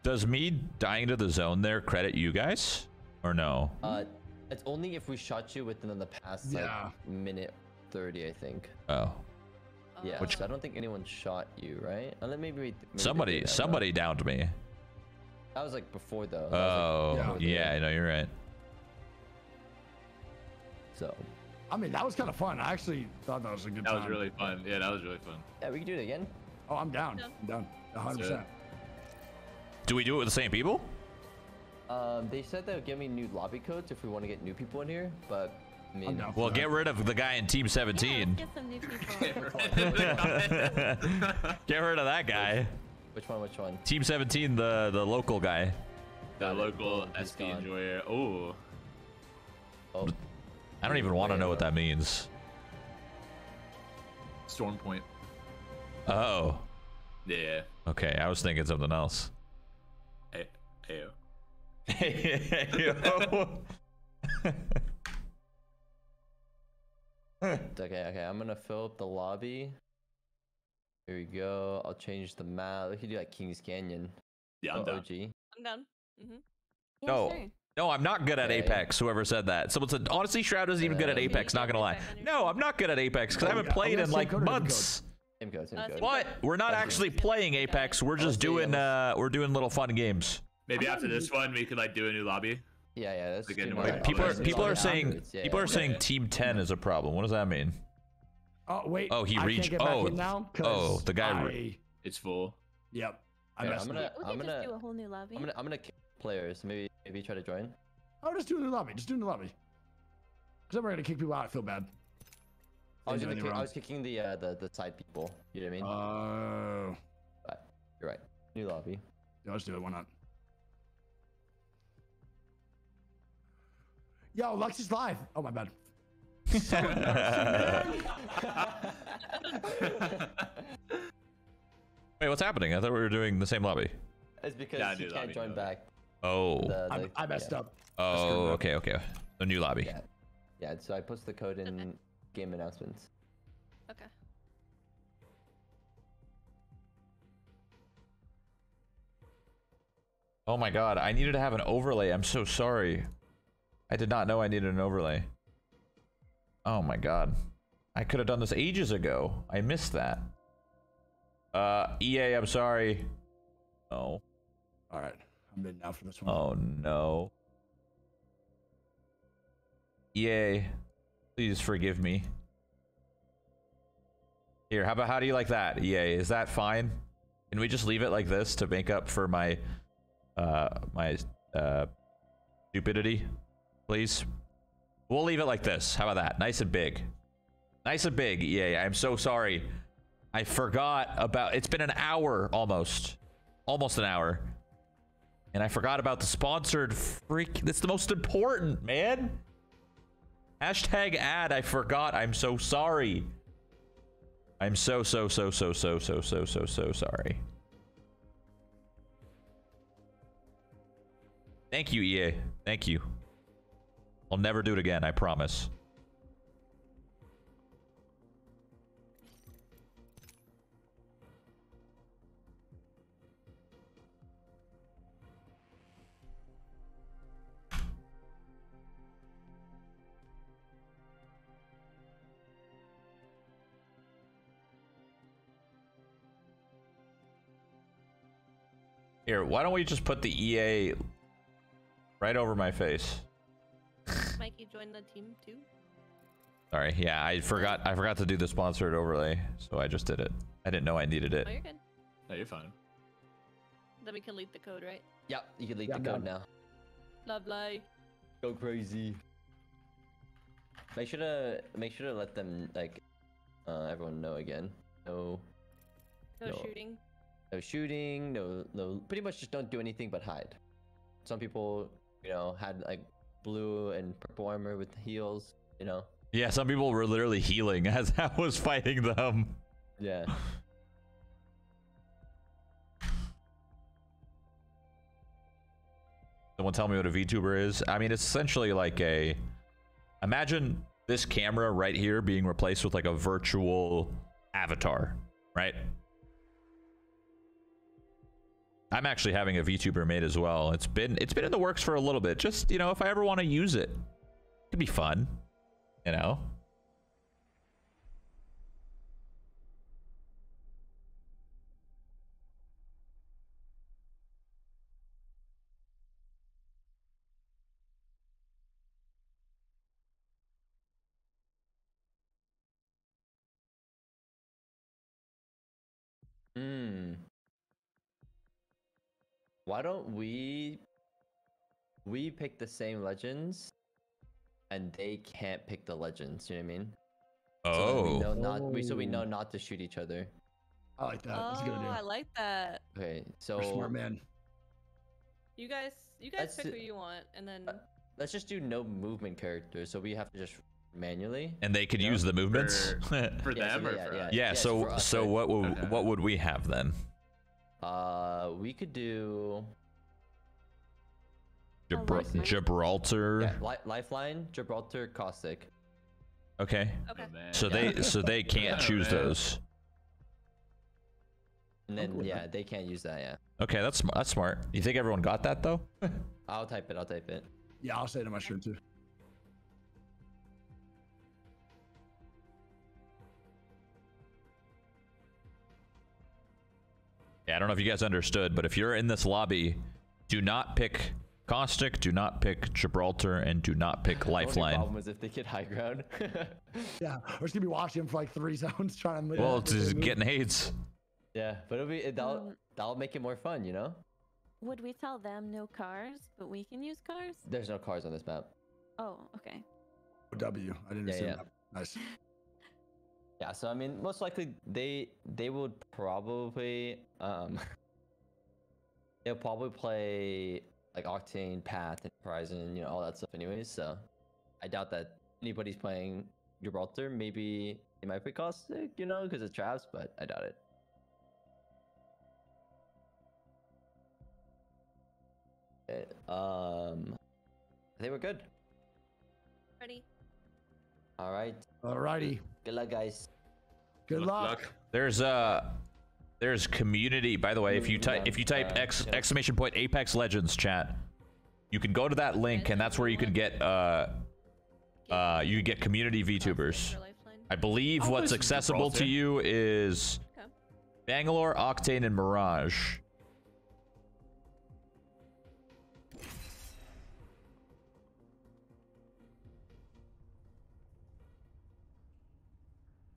Does me dying to the zone there credit you guys? Or no? Uh, it's only if we shot you within the past Yeah. like minute 30, I think. Oh. Yeah, Which- so I don't think anyone shot you, right? Uh, Unless maybe, maybe Somebody did, I don't somebody downed me. That was like before though. That Oh, was, like, oh, yeah, I know you're right. So I mean, that was kind of fun. I actually thought that was a good That time. was really fun. Yeah, that was really fun. yeah, we can do it again. Oh, I'm down. Yeah. I'm down. 100. percent Do we do it with the same people? Um, they said they'll give me new lobby codes if we want to get new people in here, but I mean, down for Well, that. get rid of the guy in Team 17. let's get some new people. get rid of that guy. which one? Which one? Team 17, the the local guy. The local Boom, he's SP enjoyer. Oh, Oh, I don't even want to know what that means. Storm Point. Oh. Yeah. Okay, I was thinking something else. Hey, ayo. Okay, okay. I'm gonna fill up the lobby. Here we go. I'll change the map. We can do like Kings Canyon. Yeah, I'm Oh, down. OG. I'm done. Mm-hmm. Yeah, No. sure. No, I'm not good at Okay. Apex. Whoever said that. Someone said, honestly, Shroud isn't even good at Uh, Apex. Not gonna lie. No, I'm not good at Apex because I Oh, haven't yeah. played Oh, in like same code or different months. Same code, same Uh, code. What? We're not actually playing Apex. We're just doing uh, we're doing little fun games. Maybe I'm after not this one, we could like do a new lobby. Yeah, yeah. That's Again, do we're- Wait, People are people are saying yeah, people yeah. are saying Okay. Team 10 is a problem. What does that mean? Oh wait. Oh, he reached- Can't get back oh, in now oh, 'cause the guy I, It's full. Yep. I Yeah, messed I'm gonna, We I'm could just do a whole new lobby. I'm gonna, I'm gonna kick players. Maybe, maybe try to join. Oh, just do a new lobby. Just do a new lobby. Because I'm ready to kick people out. I feel bad. I was, Didn't do gonna anything kick, I was kicking the, uh, the, the side people. You know what I mean? Oh. but you're right. New lobby. yeah, let's do it. Why not? Yo, Lux is live. Oh my bad. Wait, what's happening? I thought we were doing the same lobby. It's because Yeah, he new can't lobby, join new back. Oh. The, I, the- I messed yeah. up. Oh, okay, okay. The new lobby. Yeah. Yeah, so I post the code in game announcements. Okay. Oh my god, I needed to have an overlay. I'm so sorry. I did not know I needed an overlay. Oh my god. I could have done this ages ago. I missed that. Uh, EA, I'm sorry. Oh. All right. I'm in now for this one. Oh no. EA, please forgive me. Here, how about how do you like that? EA, is that fine? Can we just leave it like this to make up for my uh my uh stupidity? Please. We'll leave it like this. How about that? Nice and big. Nice and big, EA. I'm so sorry. I forgot about it's been an hour almost. Almost an hour. And I forgot about the sponsored freak. That's the most important, man. Hashtag ad. I forgot. I'm so sorry. I'm so, so, so, so, so, so, so, so, so sorry. Thank you, EA. Thank you. I'll never do it again. I promise. Here, why don't we just put the EA right over my face? Mikey joined the team too. Sorry. Yeah, I forgot. I forgot to do the sponsored overlay, so I just did it. I didn't know I needed it. Oh, you're good. No, you're fine. Then we can leak the code, right? Yep, you can leak Yeah, the code now. Lovely. Go crazy. Make sure to make sure to let them like uh, everyone know again. No, No, No. shooting. no shooting. No, no. Pretty much just don't do anything but hide. Some people, you know, had like blue and purple armor with heals. You know. Yeah, some people were literally healing as I was fighting them. Yeah. Someone tell me what a VTuber is. I mean, it's essentially like a. Imagine this camera right here being replaced with like a virtual avatar, right? I'm actually having a VTuber made as well. It's been it's been in the works for a little bit. Just you know, if I ever want to use it, it'd be fun. You know. Hmm. Why don't we we pick the same legends and they can't pick the legends, you know what I mean? So we Oh. know not we so we Oh. know not to shoot each other. I like that. That's a good Oh, I like that. Okay, so You're smart man. You guys, you guys Let's pick do- who you want, and then Uh, let's just do no movement characters, so we have to just manually. And they could Yeah. use the movements. For, for Yeah, so them or yeah, for yeah. us? yeah. Yes, so for us, so right? what would Okay. what would we have then? Uh, we could do Gibra- Gibraltar. yeah, li- lifeline, Gibraltar, caustic. Okay. okay. Oh, man. So they so they can't Oh, choose man. those. And then cool yeah, that. they can't use that. Yeah, Okay, that's sm- that's smart. You think everyone got that though? I'll type it. I'll type it. Yeah, I'll say it in my stream too. Yeah, I don't know if you guys understood, but if you're in this lobby, do not pick Caustic, do not pick Gibraltar, and do not pick The Lifeline. problem is if they get high ground. Yeah, we're just gonna be watching him for like three zones trying to. Well, it's just getting AIDS. yeah, but it'll be it, that'll that'll make it more fun, you know. Would we tell them no cars, but we can use cars? There's no cars on this map. Oh, okay. W. I didn't Yeah, assume yeah. that. Nice. Yeah, so I mean, most likely they they would probably um they'll probably play like Octane, Path, and Horizon, you know, all that stuff anyways. So I doubt that anybody's playing Gibraltar. Maybe they might play Caustic, you know, because of traps, but I doubt it. Okay, um, I think we're good. Ready? All right, Alrighty. good luck, guys. Good luck. There's uh there's community. By the way, if you type if you type Uh, X yeah. exclamation point Apex Legends chat, you can go to that link and that's where you can get uh uh you get community VTubers. Or Lifeline? I believe what's accessible to you is Bangalore, Octane, and Mirage.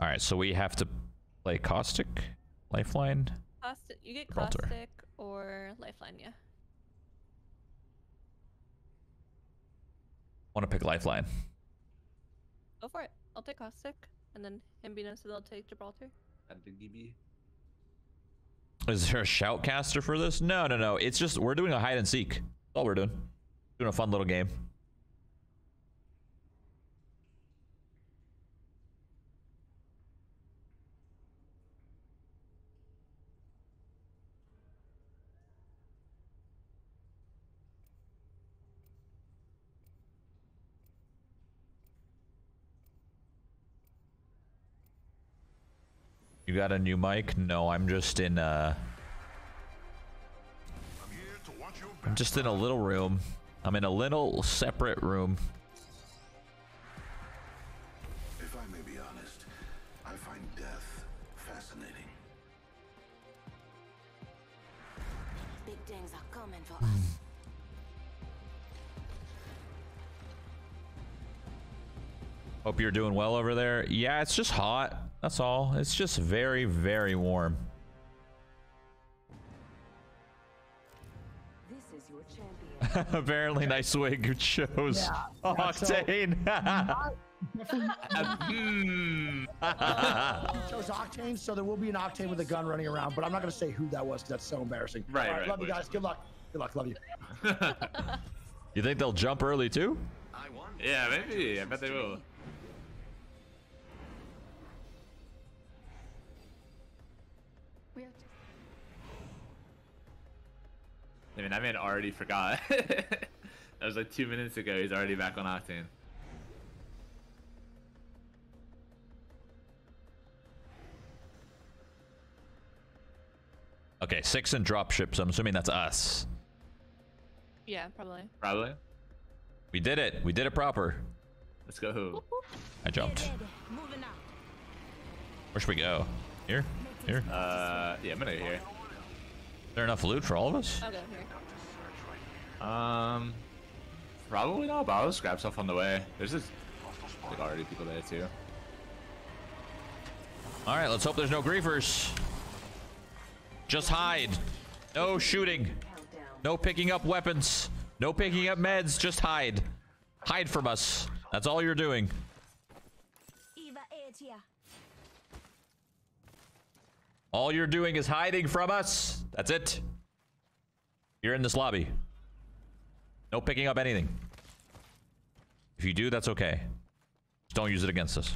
All right, so we have to play Caustic, Lifeline. Caustic, you get Gibraltar. caustic or lifeline, yeah. Want to pick Lifeline? Go for it. I'll take caustic, and then Hambino said they'll take Gibraltar. And the Is there a shoutcaster for this? No, no, no. It's just we're doing a hide and seek. That's all we're doing. Doing a fun little game. You got a new mic? No, I'm just in uh I'm just in a little room. I'm in a little separate room. If I may be honest, I find death fascinating. Big things are coming for us. Hope you're doing well over there. Yeah, it's just hot. That's all. It's just very, very warm. This is your champion. Apparently, NiceWigg shows Yeah, yeah, so- Octane. Hmm. Octane, so there will be an Octane with a gun running around, but I'm not gonna say who that was because that's so embarrassing. Right, All right, Love you guys. Good luck. Good luck. Love you. you think they'll jump early too? yeah, maybe. I bet they will. I mean, that man already forgot. that was like two minutes ago. He's already back on Octane. Okay, six and drop ships. I'm assuming that's us. Yeah, probably. Probably. We did it. We did it proper. Let's go. I jumped. Where should we go? Here? Here? Uh, yeah, I'm gonna go here. Is there enough loot for all of us? I'll here. Um, probably not, but I'll just grab stuff on the way. There's just like already people there too. All right, let's hope there's no griefers. Just hide. No shooting. No picking up weapons. No picking up meds. Just hide. Hide from us. That's all you're doing. All you're doing is hiding from us. That's it. You're in this lobby. No picking up anything. If you do, that's okay. Just don't use it against us.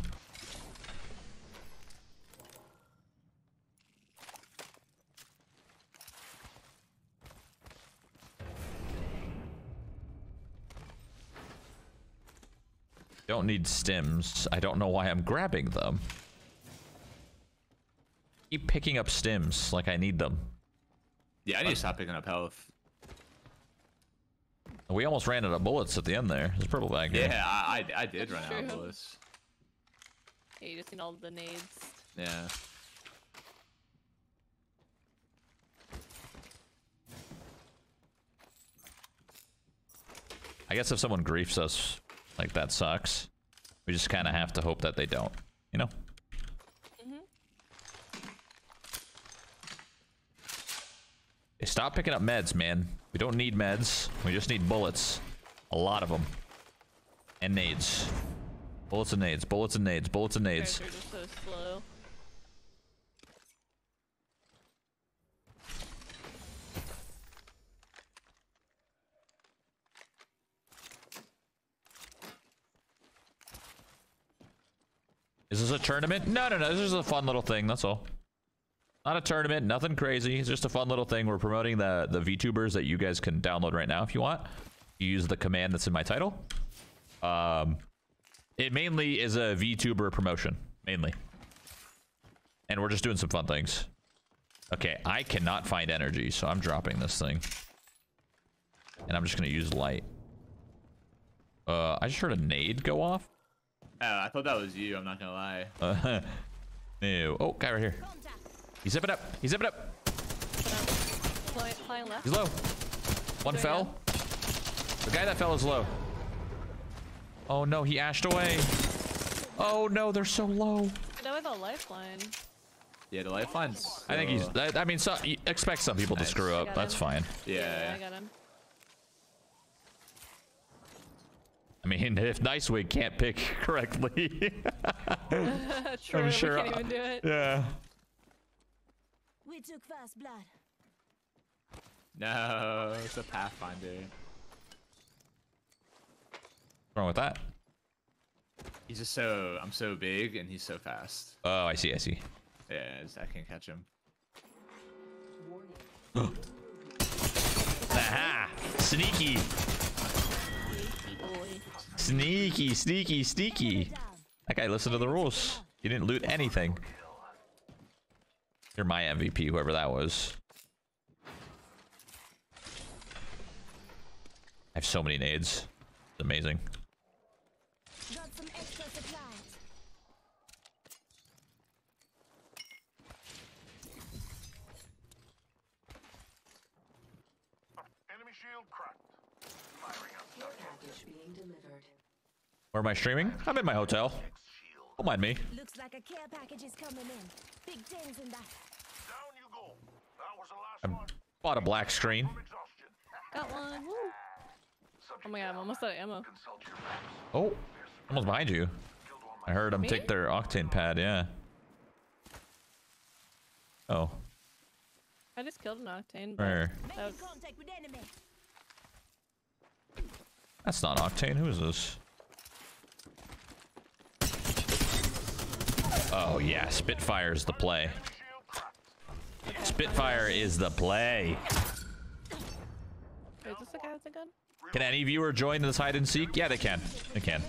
Don't need stims. I don't know why I'm grabbing them. Keep picking up stims like I need them. Yeah, I need to stop picking up health. We almost ran out of bullets at the end there. There's a purple bag here. Yeah, I, I, I did That's run out of true. bullets. Yeah, you just need all the nades. Yeah. I guess if someone griefs us, like that sucks. We just kind of have to hope that they don't, you know? Hey, stop picking up meds, man. We don't need meds. We just need bullets. A lot of them. And nades. Bullets and nades, bullets and nades, bullets and nades. Guys are just so. Is this a tournament? No, no, no. This is a fun little thing. That's all. Not a tournament. Nothing crazy. It's just a fun little thing. We're promoting the the VTubers that you guys can download right now if you want. You use the command that's in my title. Um, it mainly is a VTuber promotion, mainly. And we're just doing some fun things. Okay, I cannot find energy, so I'm dropping this thing. And I'm just gonna use light. Uh, I just heard a nade go off. Oh, I thought that was you. I'm not gonna lie. Uh, no. Oh, guy right here. He's zipping up. He's zipping up. Fly, flying left. He's low. One fell. The guy that fell is low. Oh no, he ashed away. Oh no, they're so low. That was a lifeline. Yeah, the lifelines. I think he's. I, I mean, so, expect some people to screw up. That's him. fine. Yeah. I got him. I mean, if NiceWigg can't pick correctly, True, I'm sure. we can't even do it. Yeah. We took first blood. No, it's a Pathfinder. What's wrong with that? He's just so I'm so big and he's so fast. Oh, I see. I see. Yeah, I, I can't catch him. Aha! Sneaky. Sneaky, sneaky, sneaky. That guy listened to the rules. He didn't loot anything. You're my MVP, whoever that was. I have so many nades. It's amazing. Got some extra supplies. Enemy shield cracked. Firing up. Being delivered. Where am I streaming? I'm in my hotel. Don't mind me. Looks like a care package is coming in. Big things in that. Down you go. That was the last I bought a black screen. Got one. Woo. Oh my god, I'm almost out of ammo. Consult your maps. Oh, almost behind you. I heard them Me? take their octane pad, yeah. Oh, I just killed an octane. Where? that was, contact with enemy. That's not octane. Who is this? Oh yeah, Spitfire's the play. Shield cracked. Spitfire is the play. is this the guy with the gun? Can any viewer join this hide and seek? Yeah, they can. They can.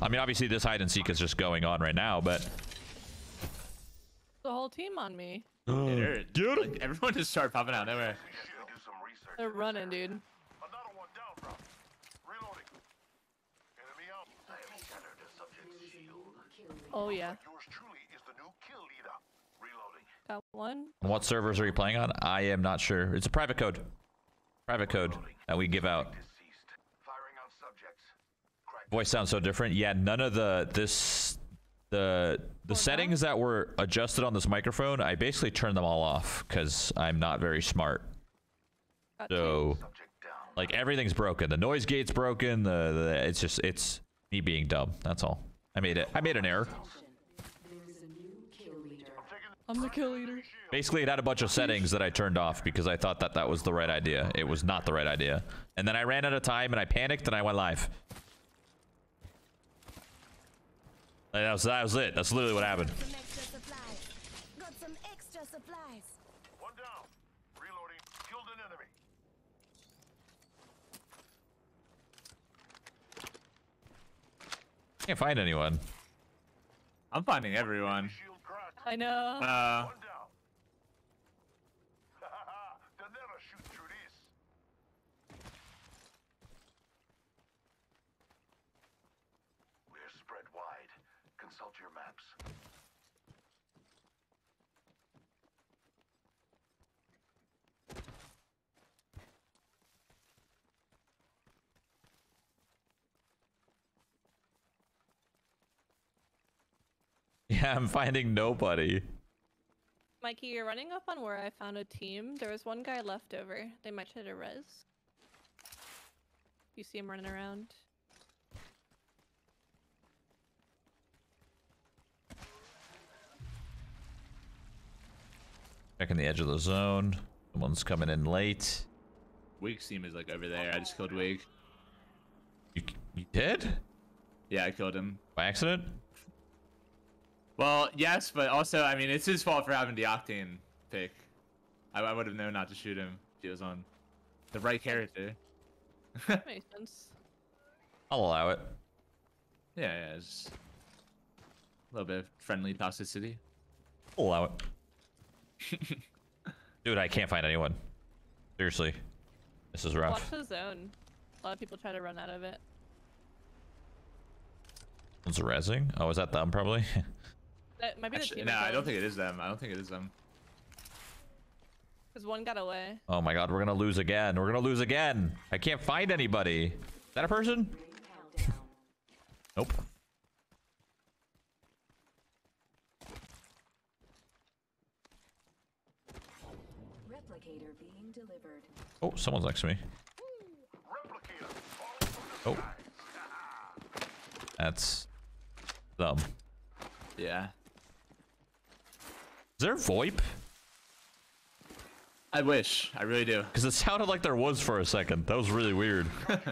I mean, obviously this hide and seek is just going on right now, but The whole team on me. Dude, Get 'em. like, everyone just started popping out nowhere. They're running, dude. Oh, one down, bro. Reloading. Enemy out. I have shattered a subject's shield. Oh yeah. Yours truly is the new kill leader. Reloading. Got one. on what servers are you playing on? I am not sure. It's a private code. Private code that we give out. Deceased. Firing on subjects. Crack. Voice sounds so different. Yeah, none of the this the the settings that were adjusted on this microphone, I basically turned them all off because I'm not very smart. Got. So like everything's broken. The noise gate's broken. The, the it's just it's me being dumb. That's all. I made it. I made an error. I'm the kill leader. Basically, it had a bunch of settings that I turned off because I thought that that was the right idea. It was not the right idea. And then I ran out of time and I panicked and I went live. Like, that was that was it. That's literally what happened. Some extra supplies. Got some extra supplies. One down. Reloading. Killed an enemy. Can't find anyone. I'm finding everyone. I know. Uh, One down. They'll never shoot through this. We're spread wide. Consult your maps. Yeah, I'm finding nobody. Mikey, you're running up on where I found a team. There was one guy left over. They might try to res. You see him running around. Checking the edge of the zone. Someone's coming in late. Wig's team is like over there. I just killed Wig. You, you did? Yeah, I killed him. By accident? Well, yes, but also, I mean, it's his fault for having the Octane pick. I, I would have known not to shoot him if he was on the right character. Makes sense. I'll allow it. Yeah, yeah, it's a little bit of friendly toxicity. I'll allow it. Dude, I can't find anyone. Seriously. This is rough. Watch the zone. A lot of people try to run out of it. One's rezzing. Oh, is that them probably? That might be the Actually, team. no, I don't think it is them. I don't think it is them. Because one got away. oh my god, we're gonna lose again. We're gonna lose again. I can't find anybody. Is that a person? nope. Replicator being delivered. Oh, someone's next to me. Oh. That's them. Yeah. Is there VoIP? I wish. I really do. Because it sounded like there was for a second. That was really weird. Dude,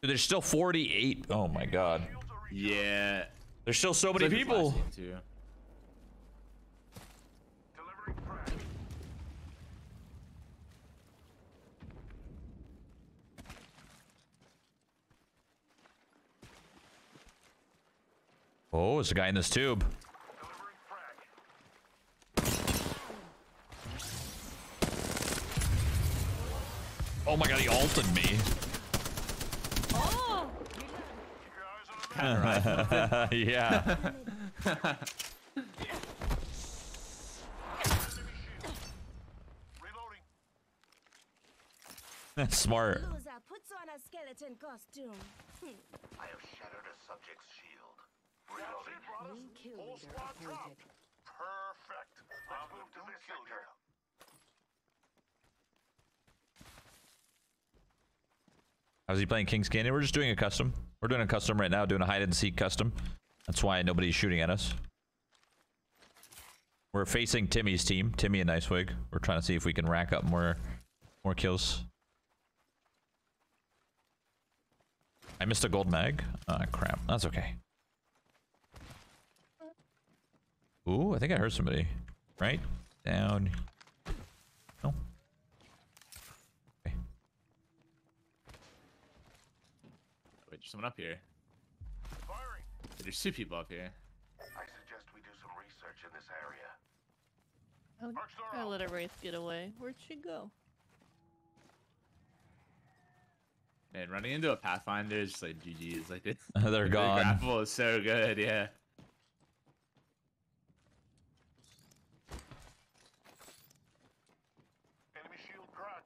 there's still 48. Oh my god. Yeah. There's still so many people. last game, too. Delivering frag. Oh, there's a guy in this tube. Oh my god, he ulted me. Oh! Keep your eyes on the map. yeah. Reloading. That's smart. Loser puts on a skeleton costume. Hmm. I have shattered a subject's shield. Reloading. New kill Whole leader squad drop. Perfect. Let's move to this sector. How's he playing King's Canyon? We're just doing a custom. We're doing a custom right now, doing a hide and seek custom. That's why nobody's shooting at us. We're facing Timmy's team, Timmy and NiceWigg. We're trying to see if we can rack up more more kills. I missed a gold mag. Ah, crap. That's okay. Ooh, I think I heard somebody. Right? Down. No. Okay. Wait, there's someone up here. There's two people up here. I suggest we do some research in this area. I let a wraith get away. Where'd she go? Man, running into a Pathfinder is just like GG's. Like it's They're like, the gone. grapple is so good, yeah.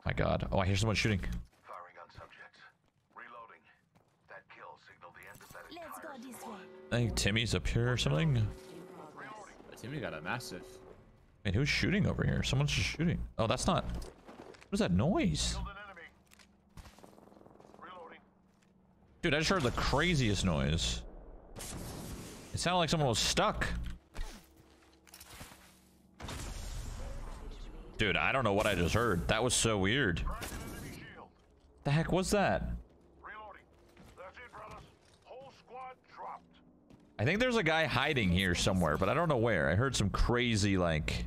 My god. Oh, I hear someone shooting. Firing on subjects. Reloading. That kill signaled the end of that Let's go this way. I think Timmy's up here or something. Timmy got a massive. Wait, who's shooting over here? Someone's just shooting. Oh, that's not. What is that noise? Dude, I just heard the craziest noise. It sounded like someone was stuck. Dude, I don't know what I just heard. That was so weird. The heck was that? I think there's a guy hiding here somewhere, but I don't know where. I heard some crazy, like...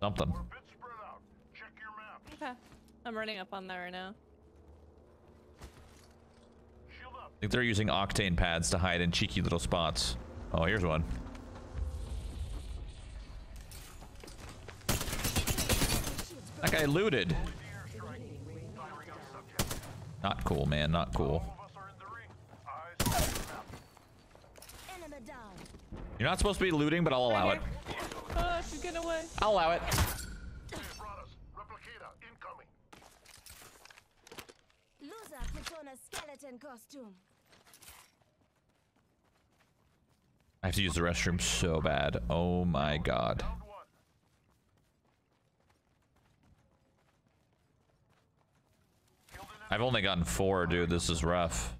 Something. Okay. I'm running up on there right now. I think they're using octane pads to hide in cheeky little spots. Oh, here's one. That guy looted. Not cool, man. Not cool. You're not supposed to be looting, but I'll allow it. Oh, she's getting away. I'll allow it. Loser puts on a skeleton costume. I have to use the restroom so bad. Oh my god. I've only gotten four, dude. This is rough.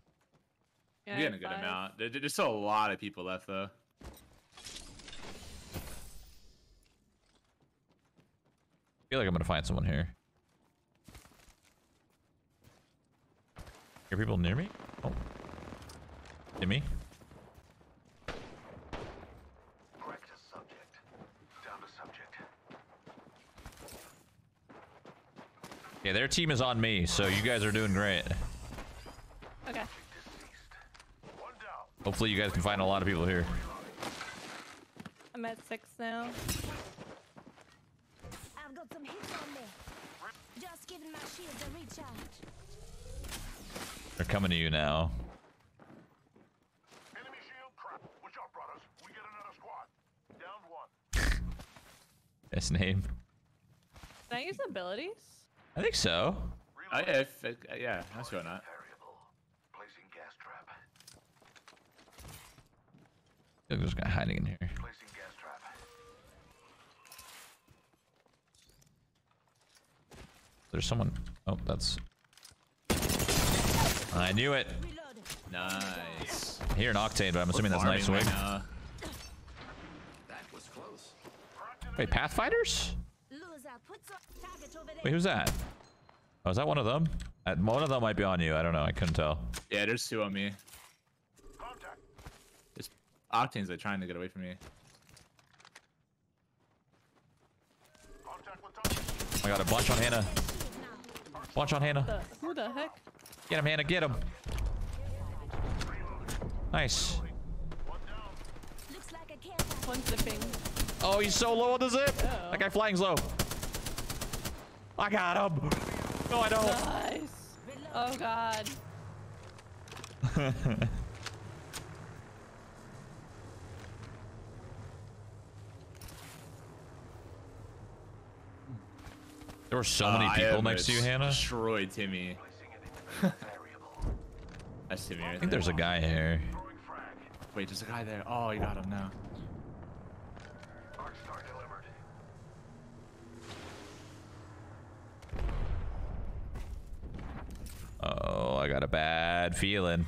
Yeah, I'm getting a good five. amount. There- There's still a lot of people left though. I feel like I'm gonna find someone here. Are people near me? Oh. Near me? Correct a subject. Down to subject. Yeah, their team is on me, so you guys are doing great. Okay. Hopefully you guys can find a lot of people here. I'm at six now. I've got some hits on me. Just giving my shields a recharge. They're coming to you now. His name? Can I use abilities? I think so. Yeah, if, uh, yeah, that's going on. Placing gas trap. Look, there's a guy hiding in here. Placing gas trap. There's someone. Oh, that's. I knew it. Nice. I hear an octane, but I'm assuming that's nice right swing. was. Wait, Pathfinders? Wait, who's that? Oh, is that one of them? Uh, one of them might be on you. I don't know. I couldn't tell. Yeah, there's two on me. This Octane's like trying to get away from me. I got a bunch on Hannah. Bunch on Hannah. Who the heck? Get him, Hannah. Get him. Nice. Looks like a care package. One zipping. Oh, he's so low on the zip. That guy flying's low. I got him. No, I don't. Nice. Oh god. there were so Uh, many people next to you, Hannah. Destroyed Timmy. That's Timmy. I think there's a guy here. Wait, there's a guy there. Oh, you got him now. Arcstar delivered. Oh, I got a bad feeling.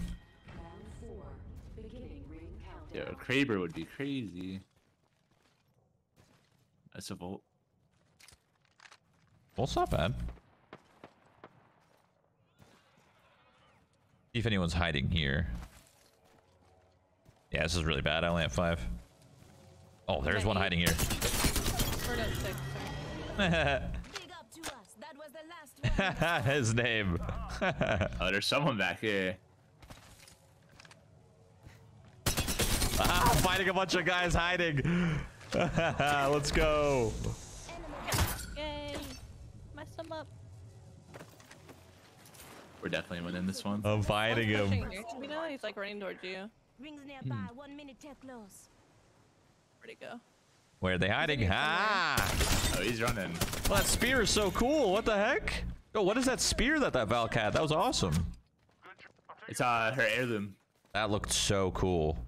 Yeah, a Kraber would be crazy. That's a volt. Well, it's not bad. See if anyone's hiding here. Yeah, this is really bad. I only have five. Oh, there's one hiding here. We're at six. Big up to us. That was the last. His name. Oh, there's someone back here. ah, I'm fighting a bunch of guys hiding. Let's go. Yay! Mess them up. We're definitely winning this one. I'm fighting him. pushing here. We know he's like running towards you. Rings nearby. One minute till close. Where'd he go? Where are they hiding? here. Ah! Oh, he's running. Well, that spear is so cool. What the heck? Oh, what is that spear that that Valk had? That was awesome. It's uh her heirloom. That looked so cool.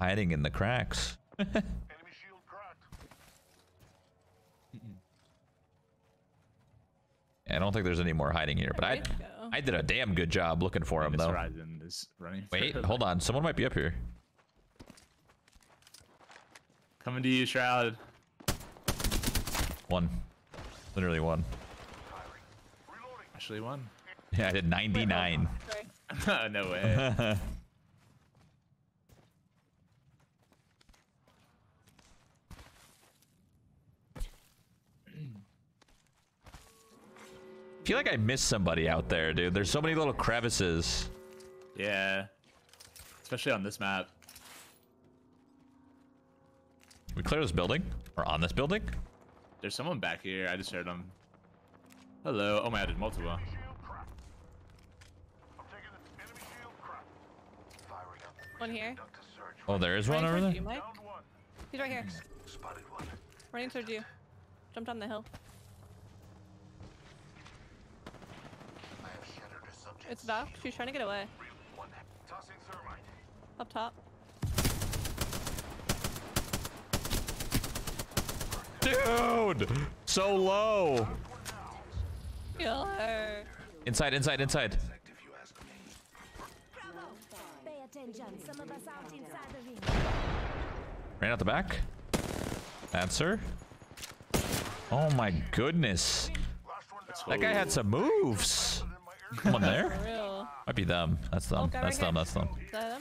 Hiding in the cracks. I don't think there's any more hiding here, but I Where'd he go? I did a damn good job looking for him though. is running. Wait, hold on. Someone might be up here. Coming to you, Shroud. One. Literally one. Actually, one. Yeah, I did 99. Sorry. no way. I feel like I missed somebody out there, dude. There's so many little crevices. Yeah. Especially on this map. We clear this building? Or on this building? There's someone back here. I just heard them. Hello. Oh my god, there's multiple. One here. Oh, there is one Running over there? you, Mike. He's right here. Running towards you. Jumped on the hill. It's Val. She's trying to get away. Up top. Dude! So low! Kill her. Inside, inside, inside. Pay attention. Some of us out the. Ran out the back. Answer. Oh my goodness. That guy had some moves. Someone For there? Might be them. That's them. Oh, guy That's them. That's them. Is that?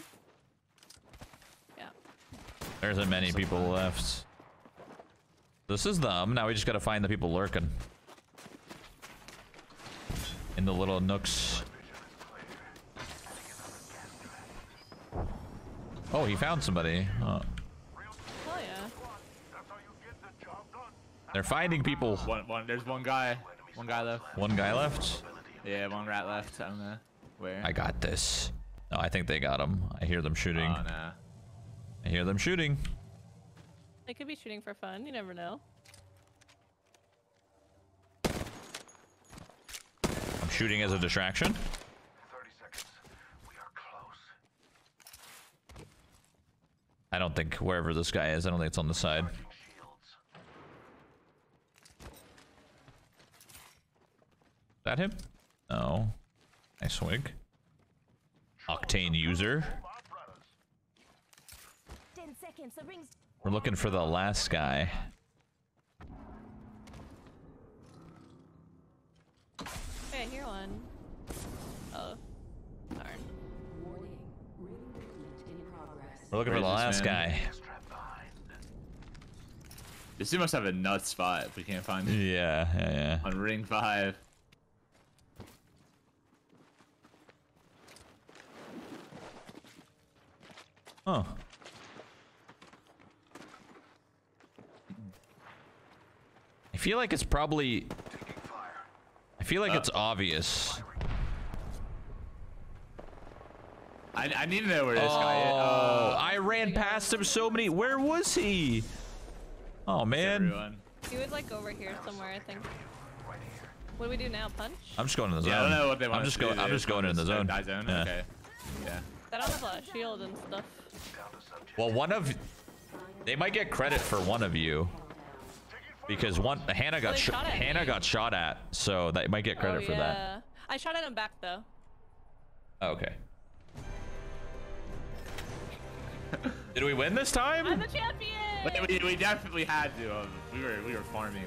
Yeah. There isn't many people left. This is them. Now we just gotta find the people lurking. In the little nooks. Oh, he found somebody. Oh. Oh yeah. They're finding people. One, one. There's one guy. One guy left. One guy left. Yeah, one rat left. I don't know where. I got this. No, I think they got him. I hear them shooting. Oh nah. I hear them shooting. They could be shooting for fun. You never know. I'm shooting as a distraction. I don't think wherever this guy is, I don't think it's on the side. Is that him? No. NiceWigg. Octane user. Ten seconds. The rings. We're looking for the last guy. Hey, I hear one. Oh. Darn. We're looking for the last man? guy. This dude must have a nut spot if we can't find him. Yeah, yeah, yeah. On ring five. Huh. Feel like it's probably. I feel like Uh. it's obvious. I, I need to know where this oh, guy is. Uh, I ran past him so many. Where was he? Oh man, everyone. He was like over here somewhere, I think. What do we do now? Punch? I'm just going in the zone. Yeah, I don't know what they want I'm just to going. do. I'm just going in the zone. Die zone. Yeah. Okay. Yeah. I don't have a shield and stuff. Well, one of they might get credit for one of you because one Hannah got they sh- shot at Hannah me. got shot at, so they might get credit oh, for yeah. that. I shot at him back though. Oh, okay. Did we win this time? I'm the champion! We, we definitely had to. Um, we were we were farming.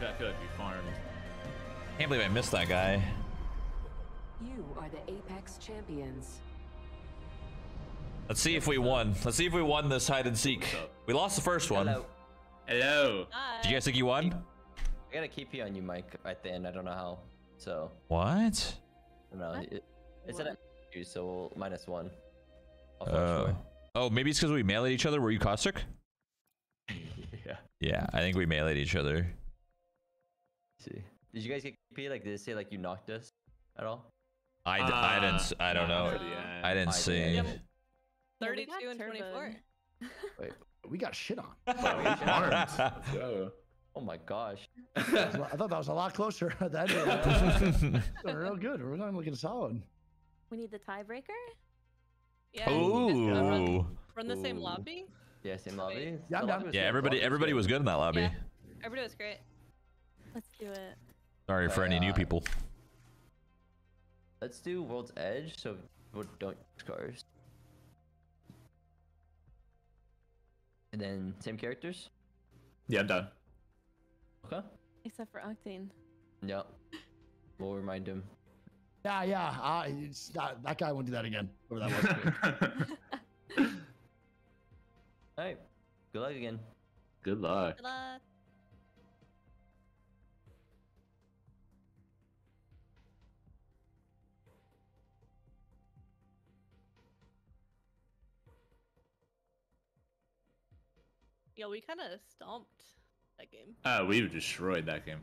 I feel like we farmed. Can't believe I missed that guy. You are the Apex champions. Let's see if we won. Let's see if we won this hide and seek. We lost the first one. Hello. Hello. Hi. Did you guys think you won? I got a KP on you, Mike, at the end. I don't know how. So, What? I don't know. It, it's an you, so we'll minus one. Oh. for. Oh, maybe it's because we meleeed each other. Were you caustic? yeah. Yeah, I think we meleeed each other. see. Did you guys get KP? Like, did it say like you knocked us at all? I I didn't. s- I don't nah, know. for. I didn't I see. did. 32 and 24. turboed. We got shit on. Farmed. Oh my gosh. I thought that was a lot closer. that real good. We're not looking solid. We need the tiebreaker. Yeah. you guys, run, Ooh. run the same lobby. Yeah, same lobby. Yeah, I'm The down. lobby Yeah, everybody. Lobby was Everybody good. was good in that lobby. Yeah. Everybody was great. Let's do it. Sorry for any new Uh, people. Let's do World's Edge, so we don't use And then same characters. Yeah, I'm done. Okay. Except for Octane. Yeah. We'll remind him. Yeah, yeah. Uh, it's not, that guy won't do that again. Whoever that was. All right. Good luck again. Good luck. Good luck. Yo, we kind of stomped that game. Uh, we destroyed that game.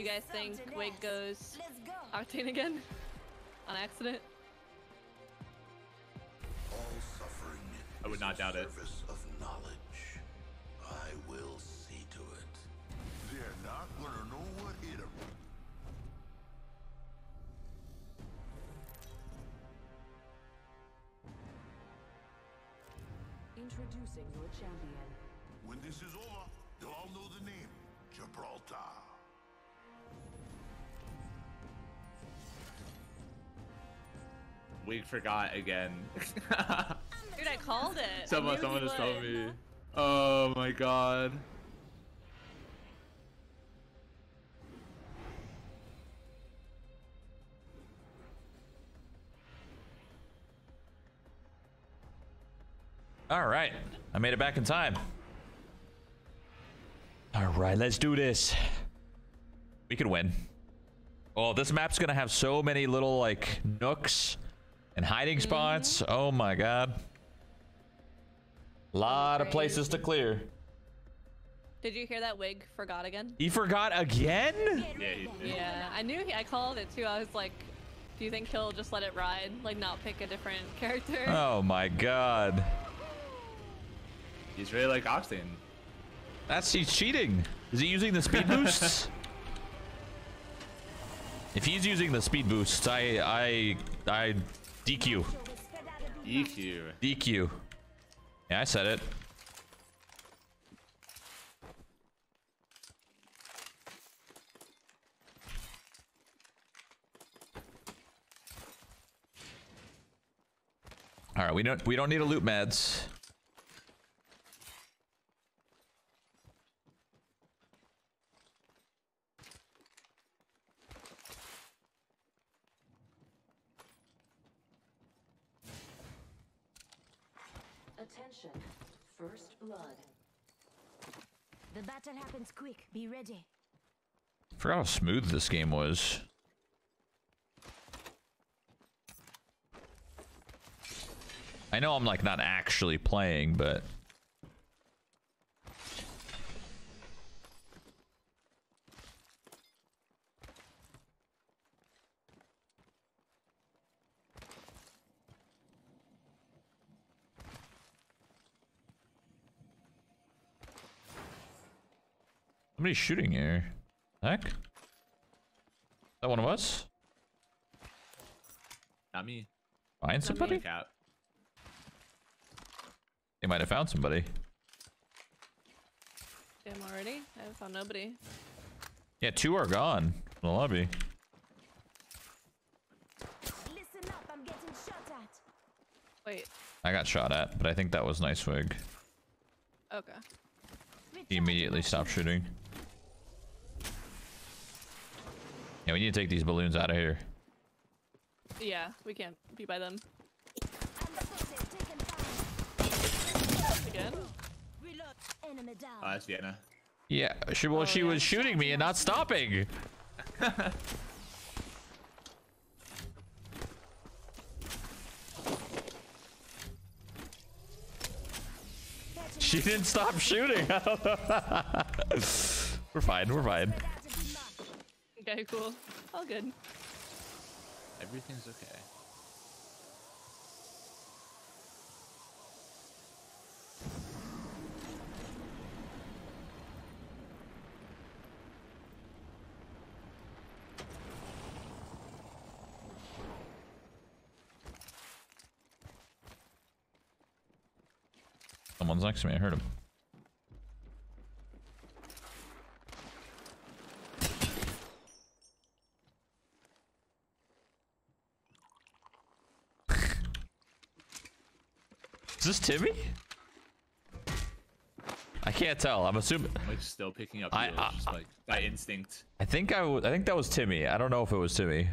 You guys think something Wigg goes Let's go. Octane again? On accident? All suffering I would not doubt it. of knowledge. I will see to it. They're not gonna know what hit 'em. Introducing your champion. When this is over, they'll all know the name Gibraltar. We forgot again. Dude, I called it. Someone, someone just told me. Oh my god. All right, I made it back in time. All right, let's do this. We could win. Oh, this map's gonna have so many little like nooks and hiding mm-hmm. spots. Oh my god. A lot of places to clear. Did you hear that Wigg forgot again? He forgot again? Yeah, he did. Yeah, I knew he, I called it too. I was like, do you think he'll just let it ride? Like, not pick a different character? Oh my god. He's really like Octane. That's he's cheating. Is he using the speed boosts? if he's using the speed boosts, I I I DQ. DQ. DQ. Yeah, I said it. All right, we don't we don't need a loot meds. Attention. First blood. The battle happens quick. Be ready. Forgot how smooth this game was. I know I'm like not actually playing, but Somebody's shooting here. Heck? Is that one of us? Not me. Find somebody? Cap. They might have found somebody. Damn already? I haven't found nobody. Yeah, two are gone from the lobby. Listen up, I'm getting shot at. Wait. I got shot at, but I think that was NiceWigg. Okay. He immediately stopped shooting. Yeah, we need to take these balloons out of here. Yeah, we can't be by them. Again? Reload. Enemy down. Oh, that's Vienna. Yeah, she well, she was shooting me and not stopping. she didn't stop shooting. I don't know. we're fine. We're fine. Okay, cool. All good. Everything's okay. Someone's next to me. I heard him. Is this Timmy? I can't tell. I'm assuming. I'm like still picking up I- I- just like by instinct. I think I think that was Timmy. I don't know if it was Timmy.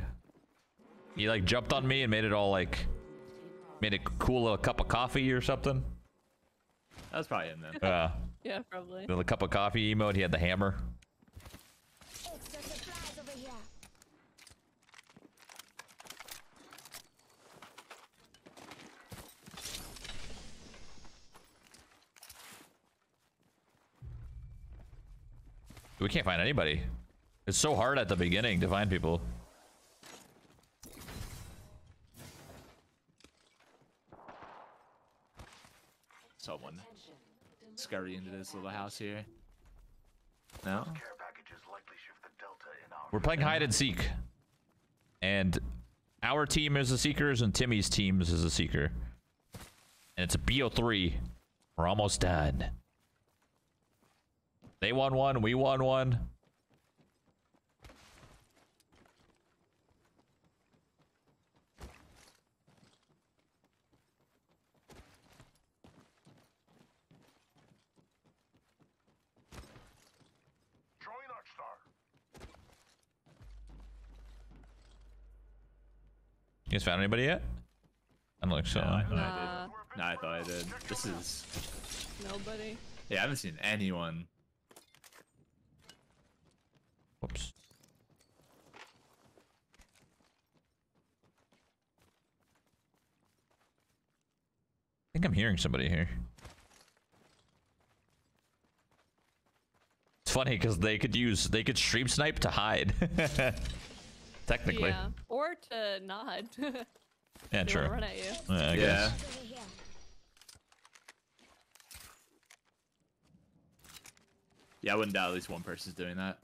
He like jumped on me and made it all like made a cool little cup of coffee or something. That was probably him then. Yeah. Yeah, probably. the cup of coffee emote. He had the hammer. Extra supplies over here. We can't find anybody. It's so hard at the beginning to find people. Someone scurry into this little house here. No. We're playing hide and seek. And our team is the seekers and Timmy's team is the seeker. And it's a BO3. We're almost done. They won one, we won one. You guys found anybody yet? I don't think so. No, I thought I Nah. did. Uh, no, I thought I did. This is. Nobody. Yeah, I haven't seen anyone. Whoops. I think I'm hearing somebody here. It's funny because they could use they could stream snipe to hide. Technically. Yeah. Or to nod. Yeah, They true. run at you. Yeah, I Yeah. guess. Yeah, I wouldn't doubt at least one person's doing that.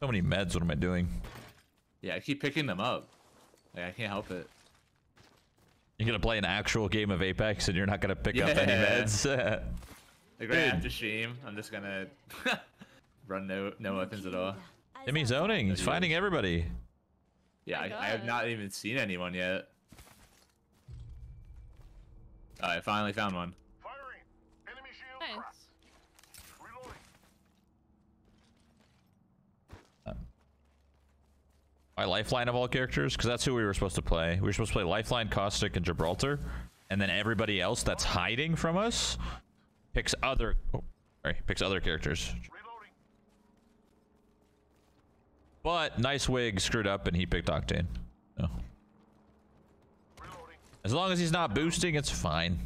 So many meds. What am I doing? Yeah, I keep picking them up. Like I can't help it. You're gonna play an actual game of Apex and you're not gonna pick up any Yeah. meds. Like right Dude. after stream, I'm just gonna run no no weapons at all. Timmy zoning. He's finding everybody. Yeah, I, I have not even seen anyone yet. Oh, I finally found one. Nice. By Lifeline of all characters, because that's who we were supposed to play. We were supposed to play Lifeline, Caustic, and Gibraltar, and then everybody else that's hiding from us picks other. Oh, sorry, picks other characters. But NiceWigg screwed up, and he picked Octane. So. As long as he's not boosting, it's fine.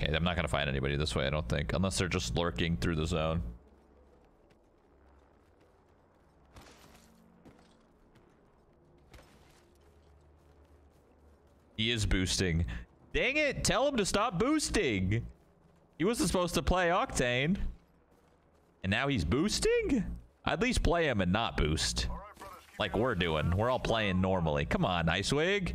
Okay, I'm not gonna find anybody this way, I don't think. Unless they're just lurking through the zone. He is boosting. Dang it! Tell him to stop boosting! He wasn't supposed to play Octane. And now he's boosting? At least play him and not boost. Like we're doing. We're all playing normally. Come on, NiceWigg.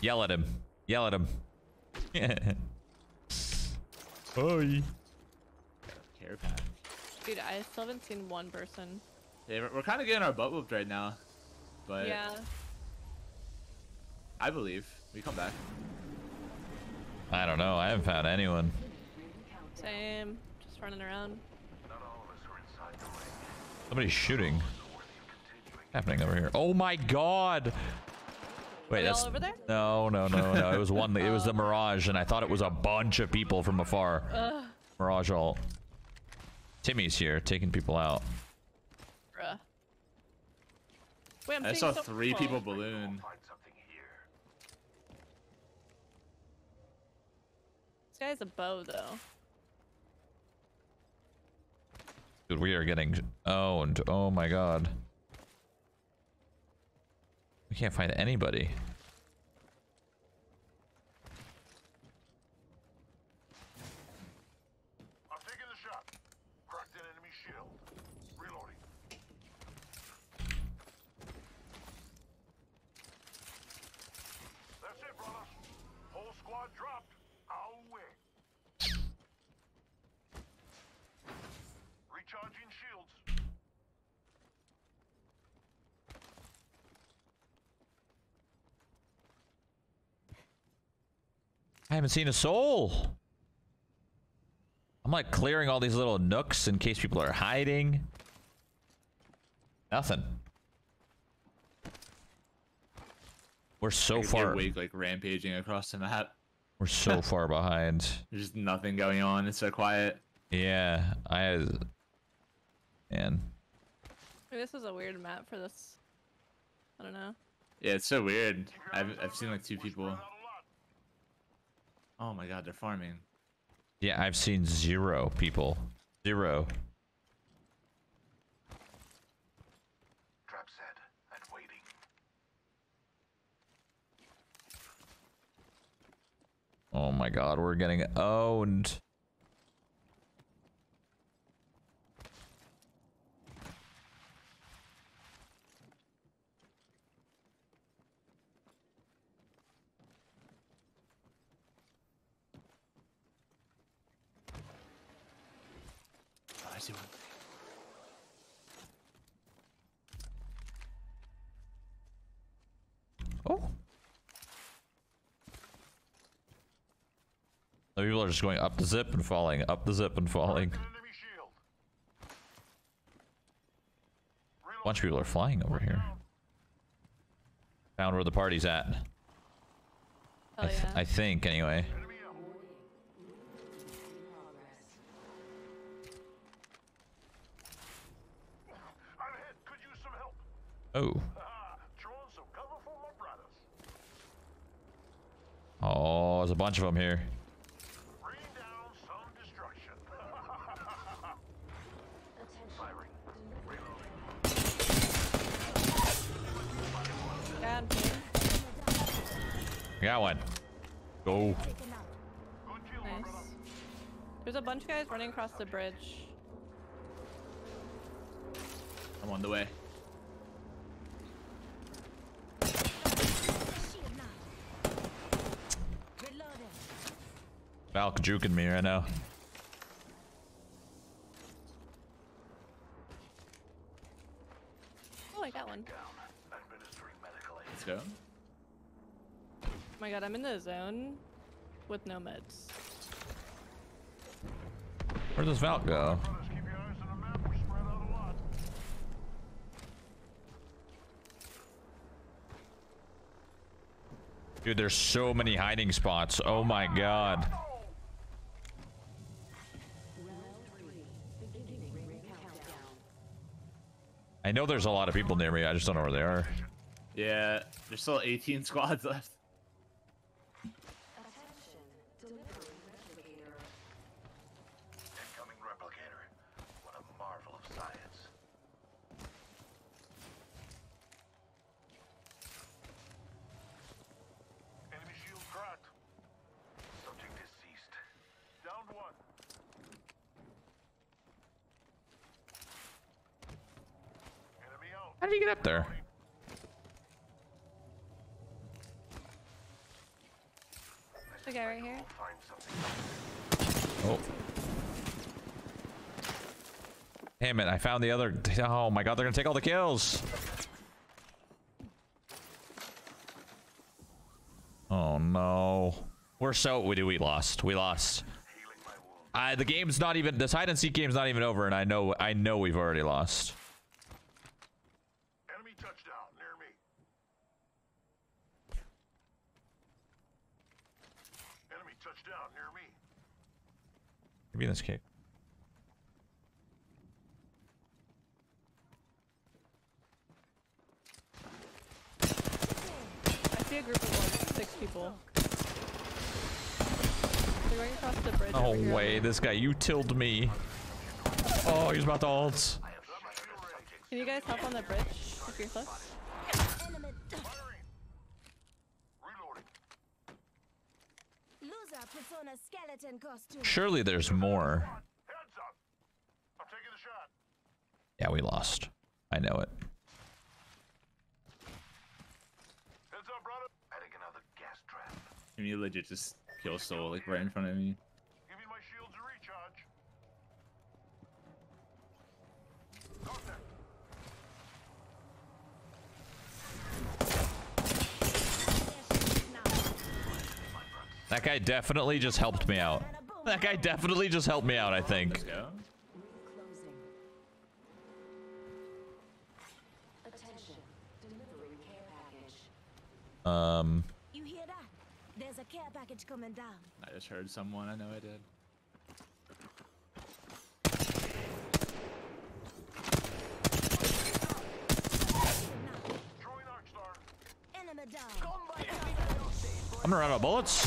Yell at him. Yell at him. Pack. Dude, I still haven't seen one person. Yeah, we're, we're kind of getting our butt whooped right now, but Yeah. I believe we come back. I don't know. I haven't found anyone. Same. Just running around. Somebody's shooting. happening over here? Oh my god! Wait, that's all over there? no, no, no, no. It was one. It was the oh. Mirage, and I thought it was a bunch of people from afar. Ugh. Mirage all. Timmy's here, taking people out. Bruh. Wait, I'm I saw three three oh. people balloon. This guy's a bow, though. Dude, we are getting owned. Oh my god. We can't find anybody. I'm taking the shot. Cracked an enemy shield. Reloading. That's it, brothers. Whole squad dropped. I'll win. Recharging shields. I haven't seen a soul. I'm like clearing all these little nooks in case people are hiding. Nothing. We're so I far. Get like rampaging across the map. We're so far behind. There's just nothing going on. It's so quiet. Yeah, I. Man, this is a weird map for this. I don't know. Yeah, it's so weird. I've I've seen like two people. Oh my god, they're farming. yeah, I've seen zero people. Zero. Trap set and waiting. Oh my god, we're getting owned. Oh. The people are just going up the zip and falling, up the zip and falling. A bunch of people are flying over here. Found where the party's at. Oh, I, Oh th- yeah. I think, anyway. I'm hit. Could use some help. Oh. Ah, throwing some cover for my brothers. Oh, there's a bunch of them here. Rain down some destruction. Firing. God, man. Got one. Go. Nice. There's a bunch of guys running across the bridge. I'm on the way. Valk juking me right now. Oh, I got one. Let's go. Oh my god, I'm in the zone with no meds. Where does Valk go? Dude, there's so many hiding spots. Oh my god. I know there's a lot of people near me. I just don't know where they are. Yeah, there's still 18 squads left. Incoming replicator. What a marvel of science. Enemy shield cracked. Subject deceased. Downed one. Enemy out. How did you get up there? The guy right here. Find something. Oh. Damn it, I found the other. Oh my god, they're gonna take all the kills. Oh no. We're so. We do. We lost. We lost. I, the game's not even. This hide and seek game's not even over, and I know. I know we've already lost. Enemy touchdown near me. Enemy touchdown near me. Maybe in this cave. I see a group of like six people. They're going across the bridge. Oh over here. way, this guy you tilled me. Oh, he's about to ult. Can you guys hop on the bridge if you're close? Enemy. Loser puts on a skeleton costume. Surely there's more. Heads up. I'm taking the shot. Yeah, we lost. I know it. Trap. And you legit just kill soul like right in front of me. Give me my shields to recharge. Contact. That guy definitely just helped me out. That guy definitely just helped me out, I think. Let's go. Attention. Delivering care package. Um, You hear that? There's a care package coming down. I just heard someone. I know I did. Throwing arc star. Enemy down. I'm gonna run out of bullets.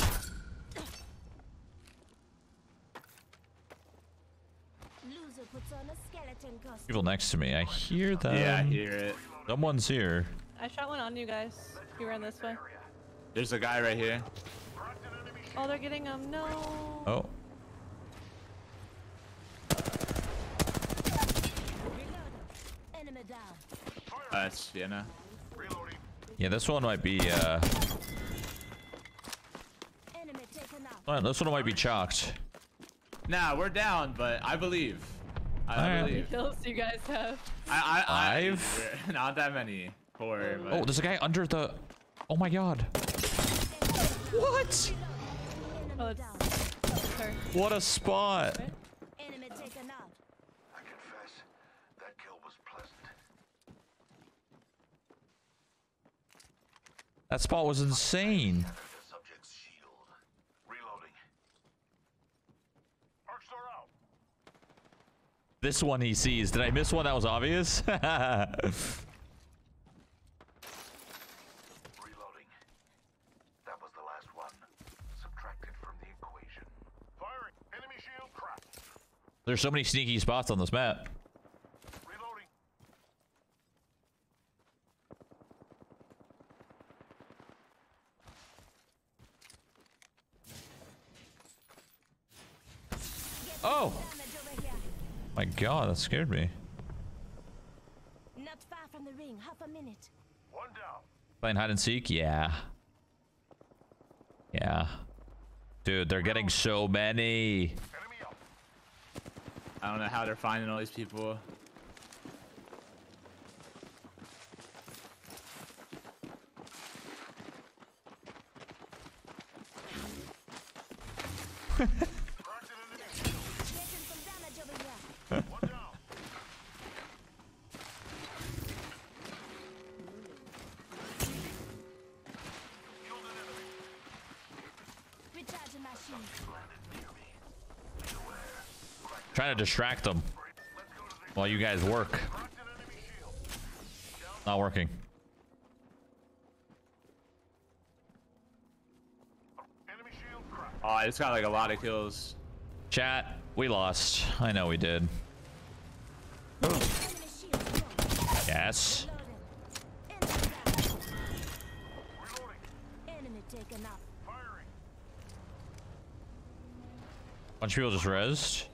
Loser puts on a skeleton costume. People next to me. I hear that. yeah, I hear it. Someone's here. I shot one on you guys. You ran this way. There's a guy right here. Oh, they're getting him. No. Oh, Enemy down. Uh, it's Vienna. Yeah. This one might be. Uh, Enemy well, this one might be chalked. Nah, we're down, but I believe. I, I Alright. believe. Kills you guys have. I, I, I, Five? we're- Not that many. Four. But Oh, there's a guy under the. Oh my god. What? Oh, it's, it's. What a spot. Enemy. I confess, that kill was pleasant. That spot was insane. The subject's shield. Reloading. Arc star out. This one he sees. Did I miss one that was obvious? Reloading. That was the last one. Subtracted from the equation. Firing. Enemy shield cracked. There's so many sneaky spots on this map. Reloading. Oh Damage over here. my god, that scared me. Not far from the ring. Half a minute. One down. Playing hide and seek? Yeah. Yeah. Dude, they're getting so many. I don't know how they're finding all these people. Trying to distract them while you guys work. Not working. Oh, I just got like a lot of kills. Chat, we lost. I know we did. Yes. Bunch of people just rezzed.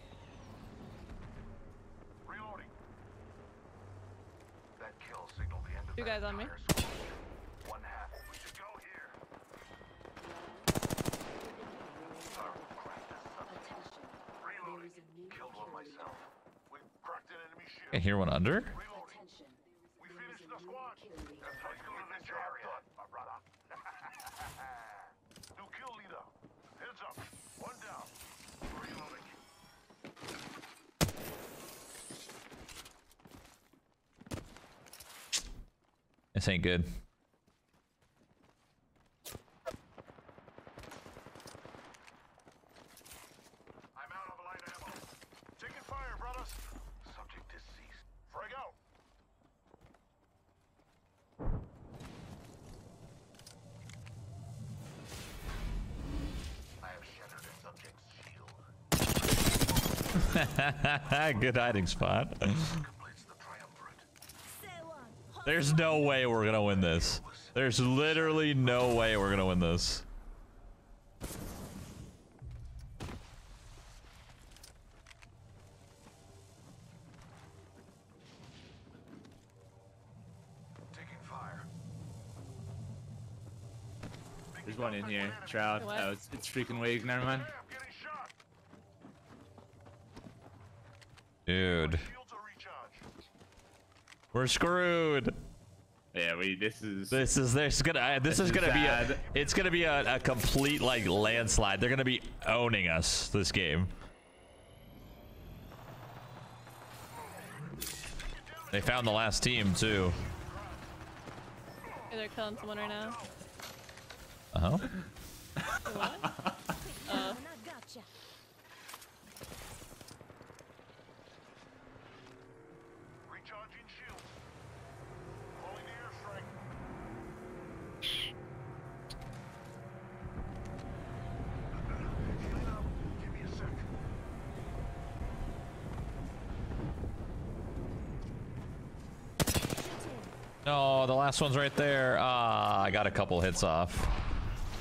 That kill signaled the end of Two guys on me. one half. We should go here. Reloading. Killed one myself. We cracked an enemy shield. I hear one under. We finished the squad. That's how you do the job done, my brother. New kill leader. Heads up. One down. Reloading. This ain't good. I'm out of light ammo. Taking fire, brothers. Subject deceased. Frag out. I have shattered a subject's shield. good hiding spot. There's no way we're gonna win this. There's literally no way we're gonna win this. Taking fire. There's one in here. Trout. Oh, it's, it's freaking weak. Never mind. Dude. We're screwed. Yeah, we. This is. This is there's gonna uh, this, This is is gonna be a it's gonna be a, a complete like landslide. They're gonna be owning us this game. They found the last team too. Okay, they're killing someone right now. Uh huh. What? Uh, Gotcha. Recharging shields. Calling the airstrike. Healing up. Give me a sec. No, the last one's right there. Ah, I got a couple hits off.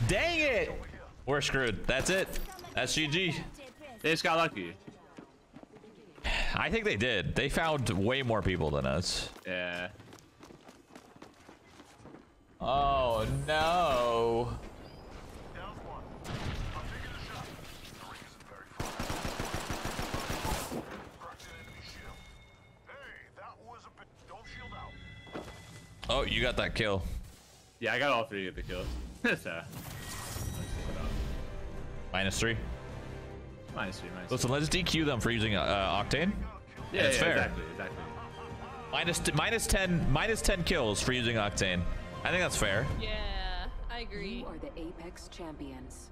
Dang it! We're screwed. That's it. That's GG. They just got lucky. I think they did. They found way more people than us. Yeah. Oh no. Down one. I'm taking a shot. The ring isn't very far. Cracked an enemy shield. Hey, that was a bit. Don't shield out. Oh, you got that kill. Yeah, I got all three of the kills. so. Minus three. Minus three, minus Listen, let's DQ them for using uh, Octane. Yeah, That's yeah, fair. exactly, exactly. Minus t- minus ten minus ten kills for using Octane. I think that's fair. yeah, I agree. You are the Apex champions.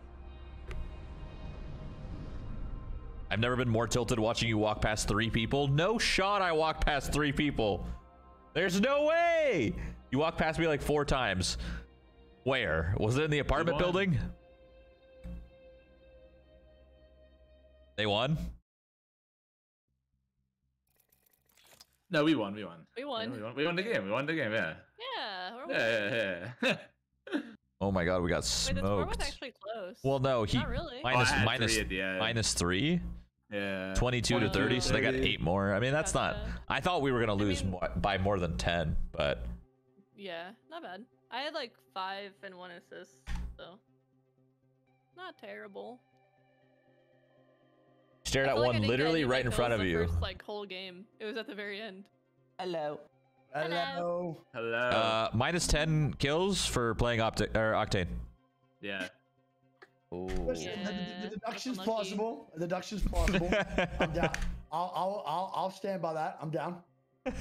I've never been more tilted watching you walk past three people. No shot I walked past three people. There's no way. You walked past me like four times. Where? Was it in the apartment won. building? They won? No, we won. We won. We won. Yeah, we won. We won the game. We won the game. Yeah. Yeah, we're Yeah, yeah, yeah. Oh my god, we got Wait, the score was smoked. actually close. Well, no, he Not really. minus Oh, minus- three at the end. minus three. Yeah. 22 to 30, so they got eight more. I mean, that's not. I thought we were going to I lose mean- mo- by more than 10, but Yeah, not bad. I had like five and one assist, so not terrible. stared at feel like one literally any, right in front of the you. First, like whole game, it was at the very end. Hello. Hello. Hello. Uh, minus 10 kills for playing Opti- or Octane. yeah. Ooh. Listen, the- the, the deduction's unlucky. plausible. The deduction's plausible. I'm down. I'll, I'll, I'll, I'll stand by that. I'm down.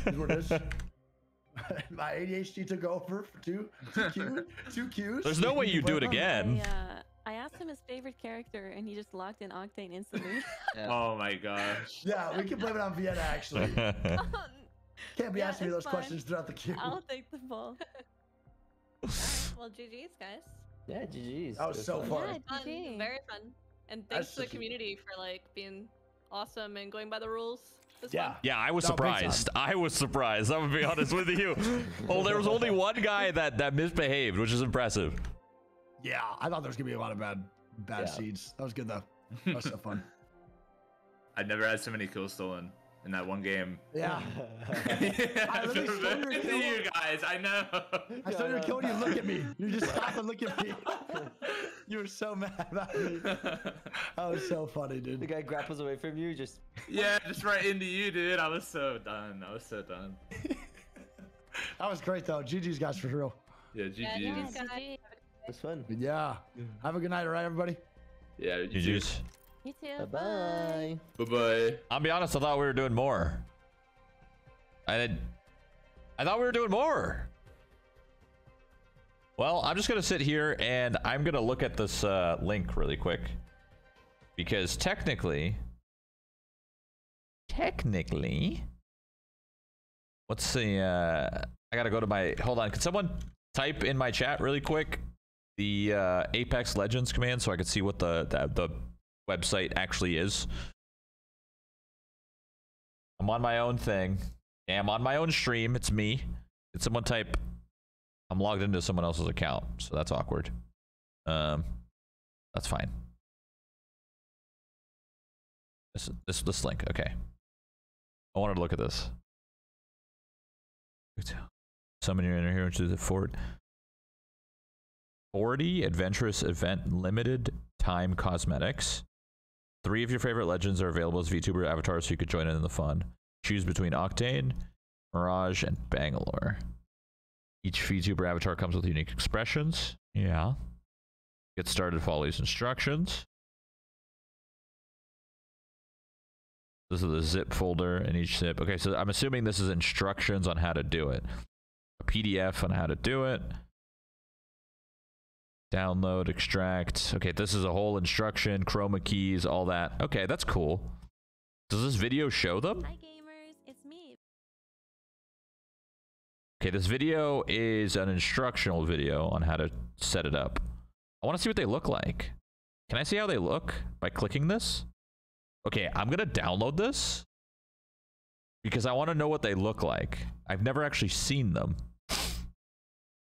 Is what it is. My ADHD took over for two, two, Q, two Qs. There's no way you do it um, again. Yeah. Uh, I asked him his favorite character, and he just locked in Octane instantly. Oh my gosh. Yeah, we can blame it on Vienna actually. Can't be Yeah, asking me those fine. questions throughout the queue. I'll take the ball. Well, GG's, guys. Yeah, GG's. That was It so fun. Yeah, Fun, very fun. And That's thanks to the such a- community for like being awesome and going by the rules. It Yeah. fun. Yeah, I was No, surprised. I was surprised. I'm gonna be honest with you. Oh, there was only one guy that that misbehaved, which is impressive. Yeah, I thought there was gonna be a lot of bad bad Yeah. seeds. That was good though. That was so fun. I never had so many kills stolen in that one game. Yeah. I literally stole your It's kill. you guys, I know. I saw your kill and you look at me. You just stop and look at me. you were so mad about me. That was so funny, dude. the guy grapples away from you, just yeah, just right into you, dude. I was so done. I was so done. That was great though. GG's guys for real. Yeah, Yeah, GG's. GG's, guys. GG. it's fun. Yeah. Have a good night, all right, everybody? Yeah, GG's. You too. Bye bye. Bye bye. I'll be honest. I thought we were doing more. I did. I thought we were doing more. Well, I'm just gonna sit here and I'm gonna look at this uh, link really quick because technically, technically, what's the? Uh, I gotta go to my. Hold on. Can someone type in my chat really quick the uh, Apex Legends command so I can see what the the, the website actually is? I'm on my own thing. I'm on my own stream. It's me. Did someone type? I'm logged into someone else's account, so that's awkward. Um, that's fine. This this this link. Okay. I wanted to look at this. Summon your inner hero to the fort. 40 adventurous event limited time cosmetics. Three of your favorite legends are available as VTuber avatars so you could join in the fun. Choose between Octane, Mirage, and Bangalore. Each VTuber avatar comes with unique expressions. Yeah. Get started, follow these instructions. This is the zip folder in each zip. Okay, so I'm assuming this is instructions on how to do it. A PDF on how to do it. Download, extract. Okay, this is a whole instruction, chroma keys, all that. Okay, that's cool. Does this video show them? Hi gamers, it's me. Okay, this video is an instructional video on how to set it up. I want to see what they look like. Can I see how they look by clicking this? Okay, I'm going to download this because I want to know what they look like. I've never actually seen them.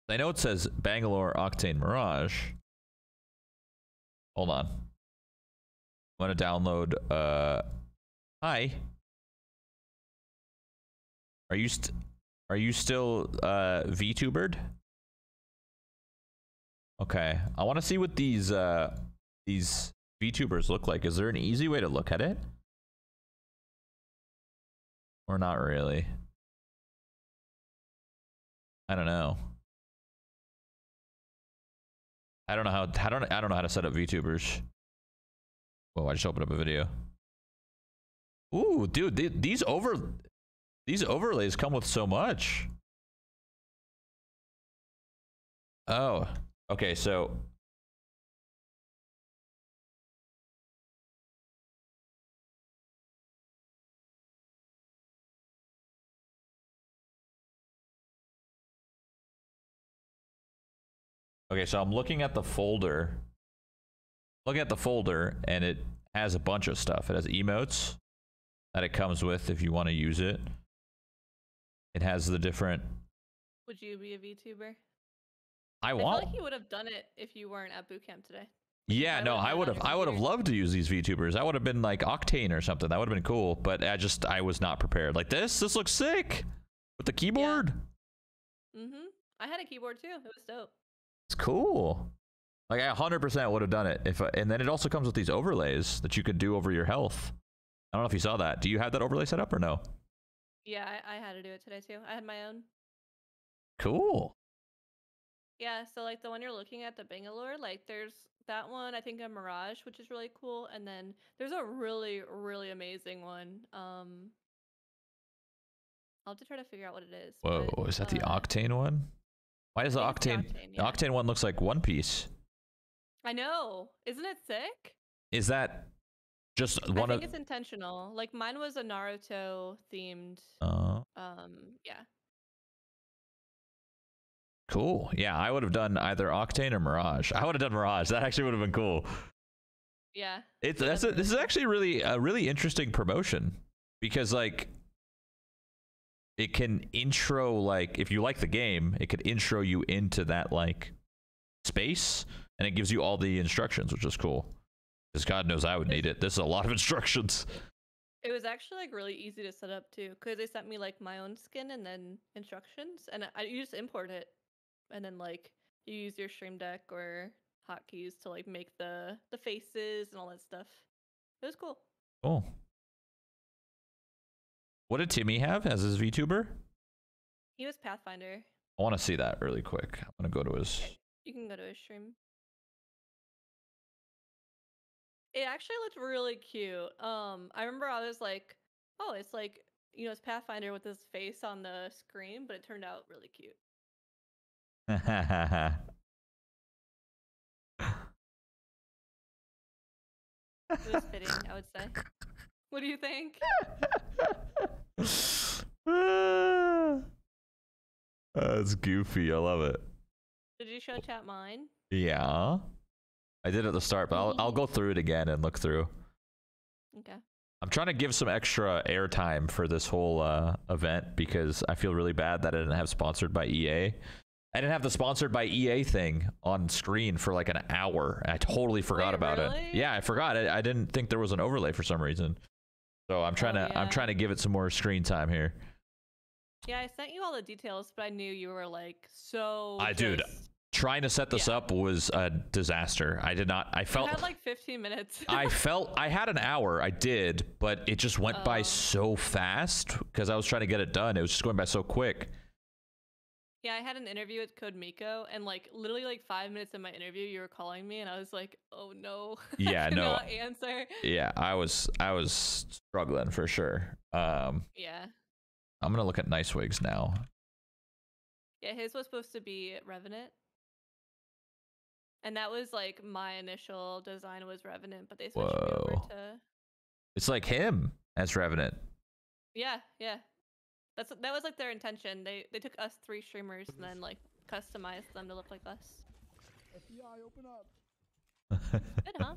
I know it says Bangalore Octane Mirage. Hold on. I'm going to download uh Hi. Are you st- are you still uh VTubered? Okay. I want to see what these uh these VTubers look like. Is there an easy way to look at it? Or not really? I don't know. I don't know how I don't I don't know how to set up VTubers. Whoa, I just opened up a video. Ooh, dude, th- these over these overlays come with so much. Oh, okay, so Okay, so I'm looking at the folder. Looking at the folder, and it has a bunch of stuff. It has emotes that it comes with if you want to use it. It has the different. Would you be a VTuber? I I feel want. like you would have done it if you weren't at boot camp today. Yeah, I no, I would have. I would have loved to use these VTubers. I would have been like Octane or something. That would have been cool. But I just, I was not prepared. Like this, this looks sick with the keyboard. Mm-hmm. I had a keyboard too. It was dope. It's cool. Like I 100% would have done it if. I, and then it also comes with these overlays that you could do over your health. I don't know if you saw that. Do you have that overlay set up or no? Yeah, I, I had to do it today too. I had my own. Cool. Yeah, so like the one you're looking at, the Bangalore, like there's that one, I think a Mirage, which is really cool, and then there's a really, really amazing one. Um I'll have to try to figure out what it is. Whoa, but, is that the uh, Octane one? Why does the think Octane? it's the Octane, yeah. Octane one looks like One Piece. I know. Isn't it sick? Is that just one I think of? it's intentional. Like mine was a Naruto themed. Uh, Um, yeah. cool. Yeah, I would have done either Octane or Mirage. I would have done Mirage. That actually would have been cool. Yeah. It's that's a, this is actually really a really interesting promotion because like it can intro like if you like the game, it could intro you into that like space and it gives you all the instructions, which is cool. Because God knows I would need it. This is a lot of instructions. It was actually like really easy to set up too, because they sent me like my own skin and then instructions, and I you just import it, and then like you use your Stream Deck or hotkeys to like make the the faces and all that stuff. It was cool. Cool. What did Timmy have as his VTuber? He was Pathfinder. I want to see that really quick. I'm gonna go to his. You can go to his stream. It actually looked really cute. Um, I remember I was like, "Oh, it's like you know, it's Pathfinder with his face on the screen," but it turned out really cute. It was fitting, I would say. What do you think? That's goofy. I love it. Did you show chat mine? Yeah. I did at the start, but I'll, I'll go through it again and look through. Okay. I'm trying to give some extra airtime for this whole uh, event because I feel really bad that I didn't have sponsored by EA. I didn't have the sponsored by EA thing on screen for like an hour. I totally forgot Wait, about it. Yeah, I forgot. I, I didn't think there was an overlay for some reason. So I'm trying Oh, to I'm trying to give it some more screen time here. Yeah, I sent you all the details, but I knew you were like so. I dude, trying to set this up was a disaster. I did not. I You felt had like 15 minutes. I felt I had an hour. I did, but it just went by Oh. so fast because I was trying to get it done. It was just going by so quick. Yeah, I had an interview with Code Miko, and like literally like five minutes in my interview, you were calling me, and I was like, "Oh no!" Yeah, I no. answer. Yeah, I was I was struggling for sure. Um, Yeah, I'm gonna look at NiceWigg's now. yeah. His was supposed to be Revenant, and that was like my initial design was Revenant, but they switched me over to It's like him as Revenant. yeah, yeah. That's that was like their intention. They they took us three streamers and then like customized them to look like us. FBI, open up. Good, huh?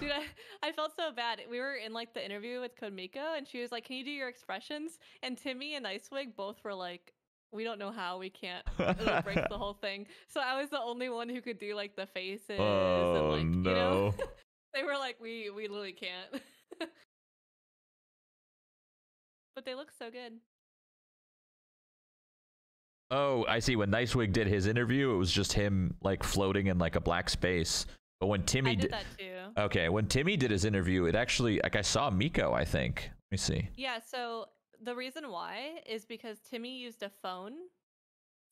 Dude, I, I felt so bad. We were in like the interview with Code Miko, and she was like, "Can you do your expressions?" And Timmy and NiceWigg both were like, "We don't know how. We can't. It'll break the whole thing." So I was the only one who could do like the faces and Oh, like you know. no. they were like, "We we literally can't." but they look so good. Oh, I see. When NiceWigg did his interview, it was just him like floating in like a black space. But when Timmy I did that too. Okay, when Timmy did his interview, it actually like I saw Miko, I think. Let me see. Yeah, so the reason why is because Timmy used a phone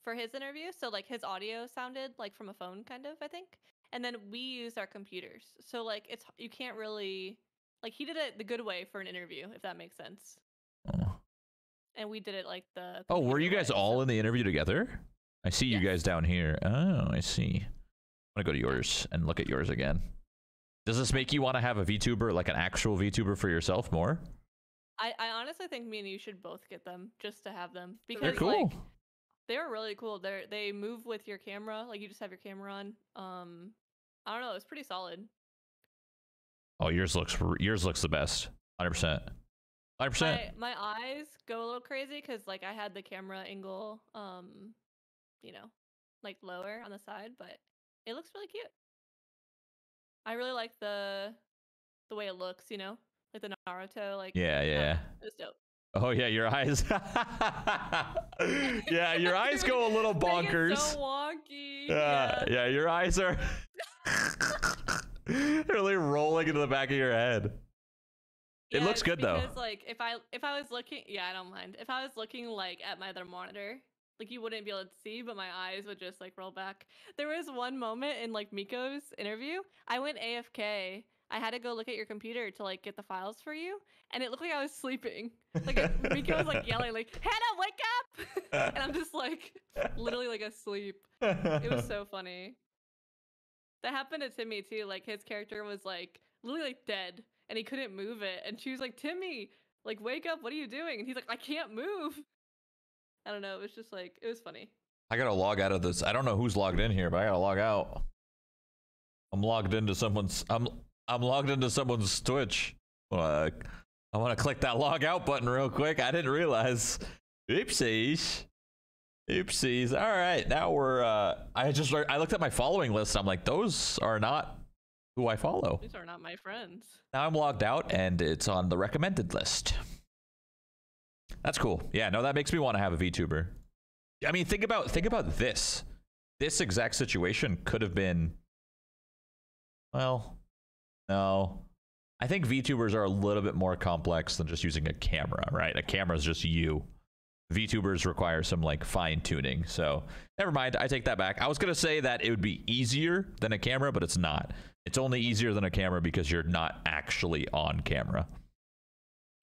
for his interview. So like his audio sounded like from a phone kind of, I think. And then we used our computers. So like it's you can't really like he did it the good way for an interview, if that makes sense. And we did it like the Oh, were you guys way, all so- in the interview together? I see you guys down here. Oh, I see. I'm gonna go to yours and look at yours again. Does this make you want to have a VTuber, like an actual VTuber for yourself more? I, I honestly think me and you should both get them just to have them. because They're cool. like they're really cool. They're they move with your camera, like you just have your camera on. Um I don't know, it's pretty solid. Oh, yours looks yours looks the best. 100%. 100%. my my eyes go a little crazy because like I had the camera angle, um, you know, like lower on the side, but it looks really cute. I really like the the way it looks, you know, like the Naruto, like Yeah, yeah. it's dope. Oh yeah, your eyes. yeah, your eyes go a little bonkers. so wonky. Yeah, yeah, your eyes are really rolling into the back of your head. It looks good though. Because like if I if I was looking, yeah, I don't mind. If I was looking like at my other monitor, like you wouldn't be able to see, but my eyes would just like roll back. There was one moment in like Miko's interview, I went AFK. I had to go look at your computer to like get the files for you, and it looked like I was sleeping. Like Miko was like yelling, like Hannah, wake up! and I'm just like literally like asleep. It was so funny. That happened to Timmy too. Like his character was like literally like dead and he couldn't move it. And she was like, Timmy, like wake up, what are you doing? And he's like, I can't move. I don't know. It was just like it was funny. I gotta log out of this. I don't know who's logged in here, but I gotta log out. I'm logged into someone's. I'm I'm logged into someone's Twitch. Uh, I want to click that log out button real quick. I didn't realize. Oopsies. Oopsies. All right, now we're. Uh, I just. I looked at my following list. I'm like, those are not who I follow. These are not my friends. Now I'm logged out and it's on the recommended list. That's cool. Yeah, no, that makes me want to have a VTuber. I mean, think about think about this. This exact situation could have been well, no. I think VTubers are a little bit more complex than just using a camera, right? A camera is just you. VTubers require some like fine tuning. So never mind. I take that back. I was gonna say that it would be easier than a camera, but it's not. It's only easier than a camera because you're not actually on camera.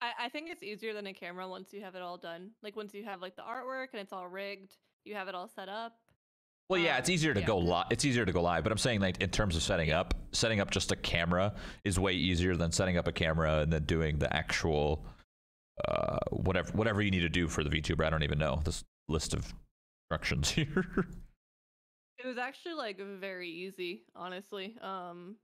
I, I think it's easier than a camera once you have it all done. Like once you have like the artwork and it's all rigged, you have it all set up. Well, yeah, it's Um, easier to yeah. go live. It's easier to go live, but I'm saying like in terms of setting up, setting up just a camera is way easier than setting up a camera and then doing the actual uh whatever whatever you need to do for the VTuber. I don't even know this list of instructions here. It was actually like very easy, honestly. Um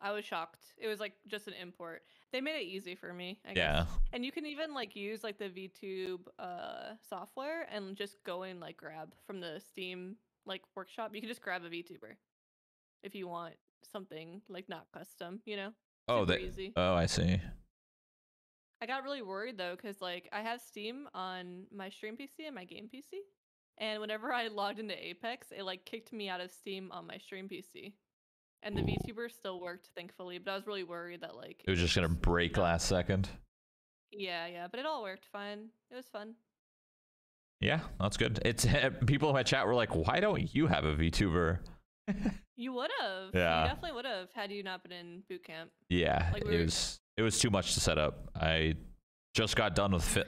I was shocked. It was like just an import. They made it easy for me, I Yeah. guess. And you can even like use like the VTube uh software and just go and like grab from the Steam like workshop. You can just grab a VTuber if you want something like not custom, you know? oh, Super that. easy. Oh, I see. I got really worried though, because like I have Steam on my stream PC and my game PC, and whenever I logged into Apex, it like kicked me out of Steam on my stream PC, and the VTuber still worked thankfully, but I was really worried that like It was just gonna break last second. yeah yeah, but it all worked fine. It was fun. Yeah, that's good. It's eh, people in my chat were like, "Why don't you have a VTuber?" You would have. Yeah. You definitely would have had you not been in boot camp. Yeah, Like, we it were- was it was too much to set up. I just got done with fi-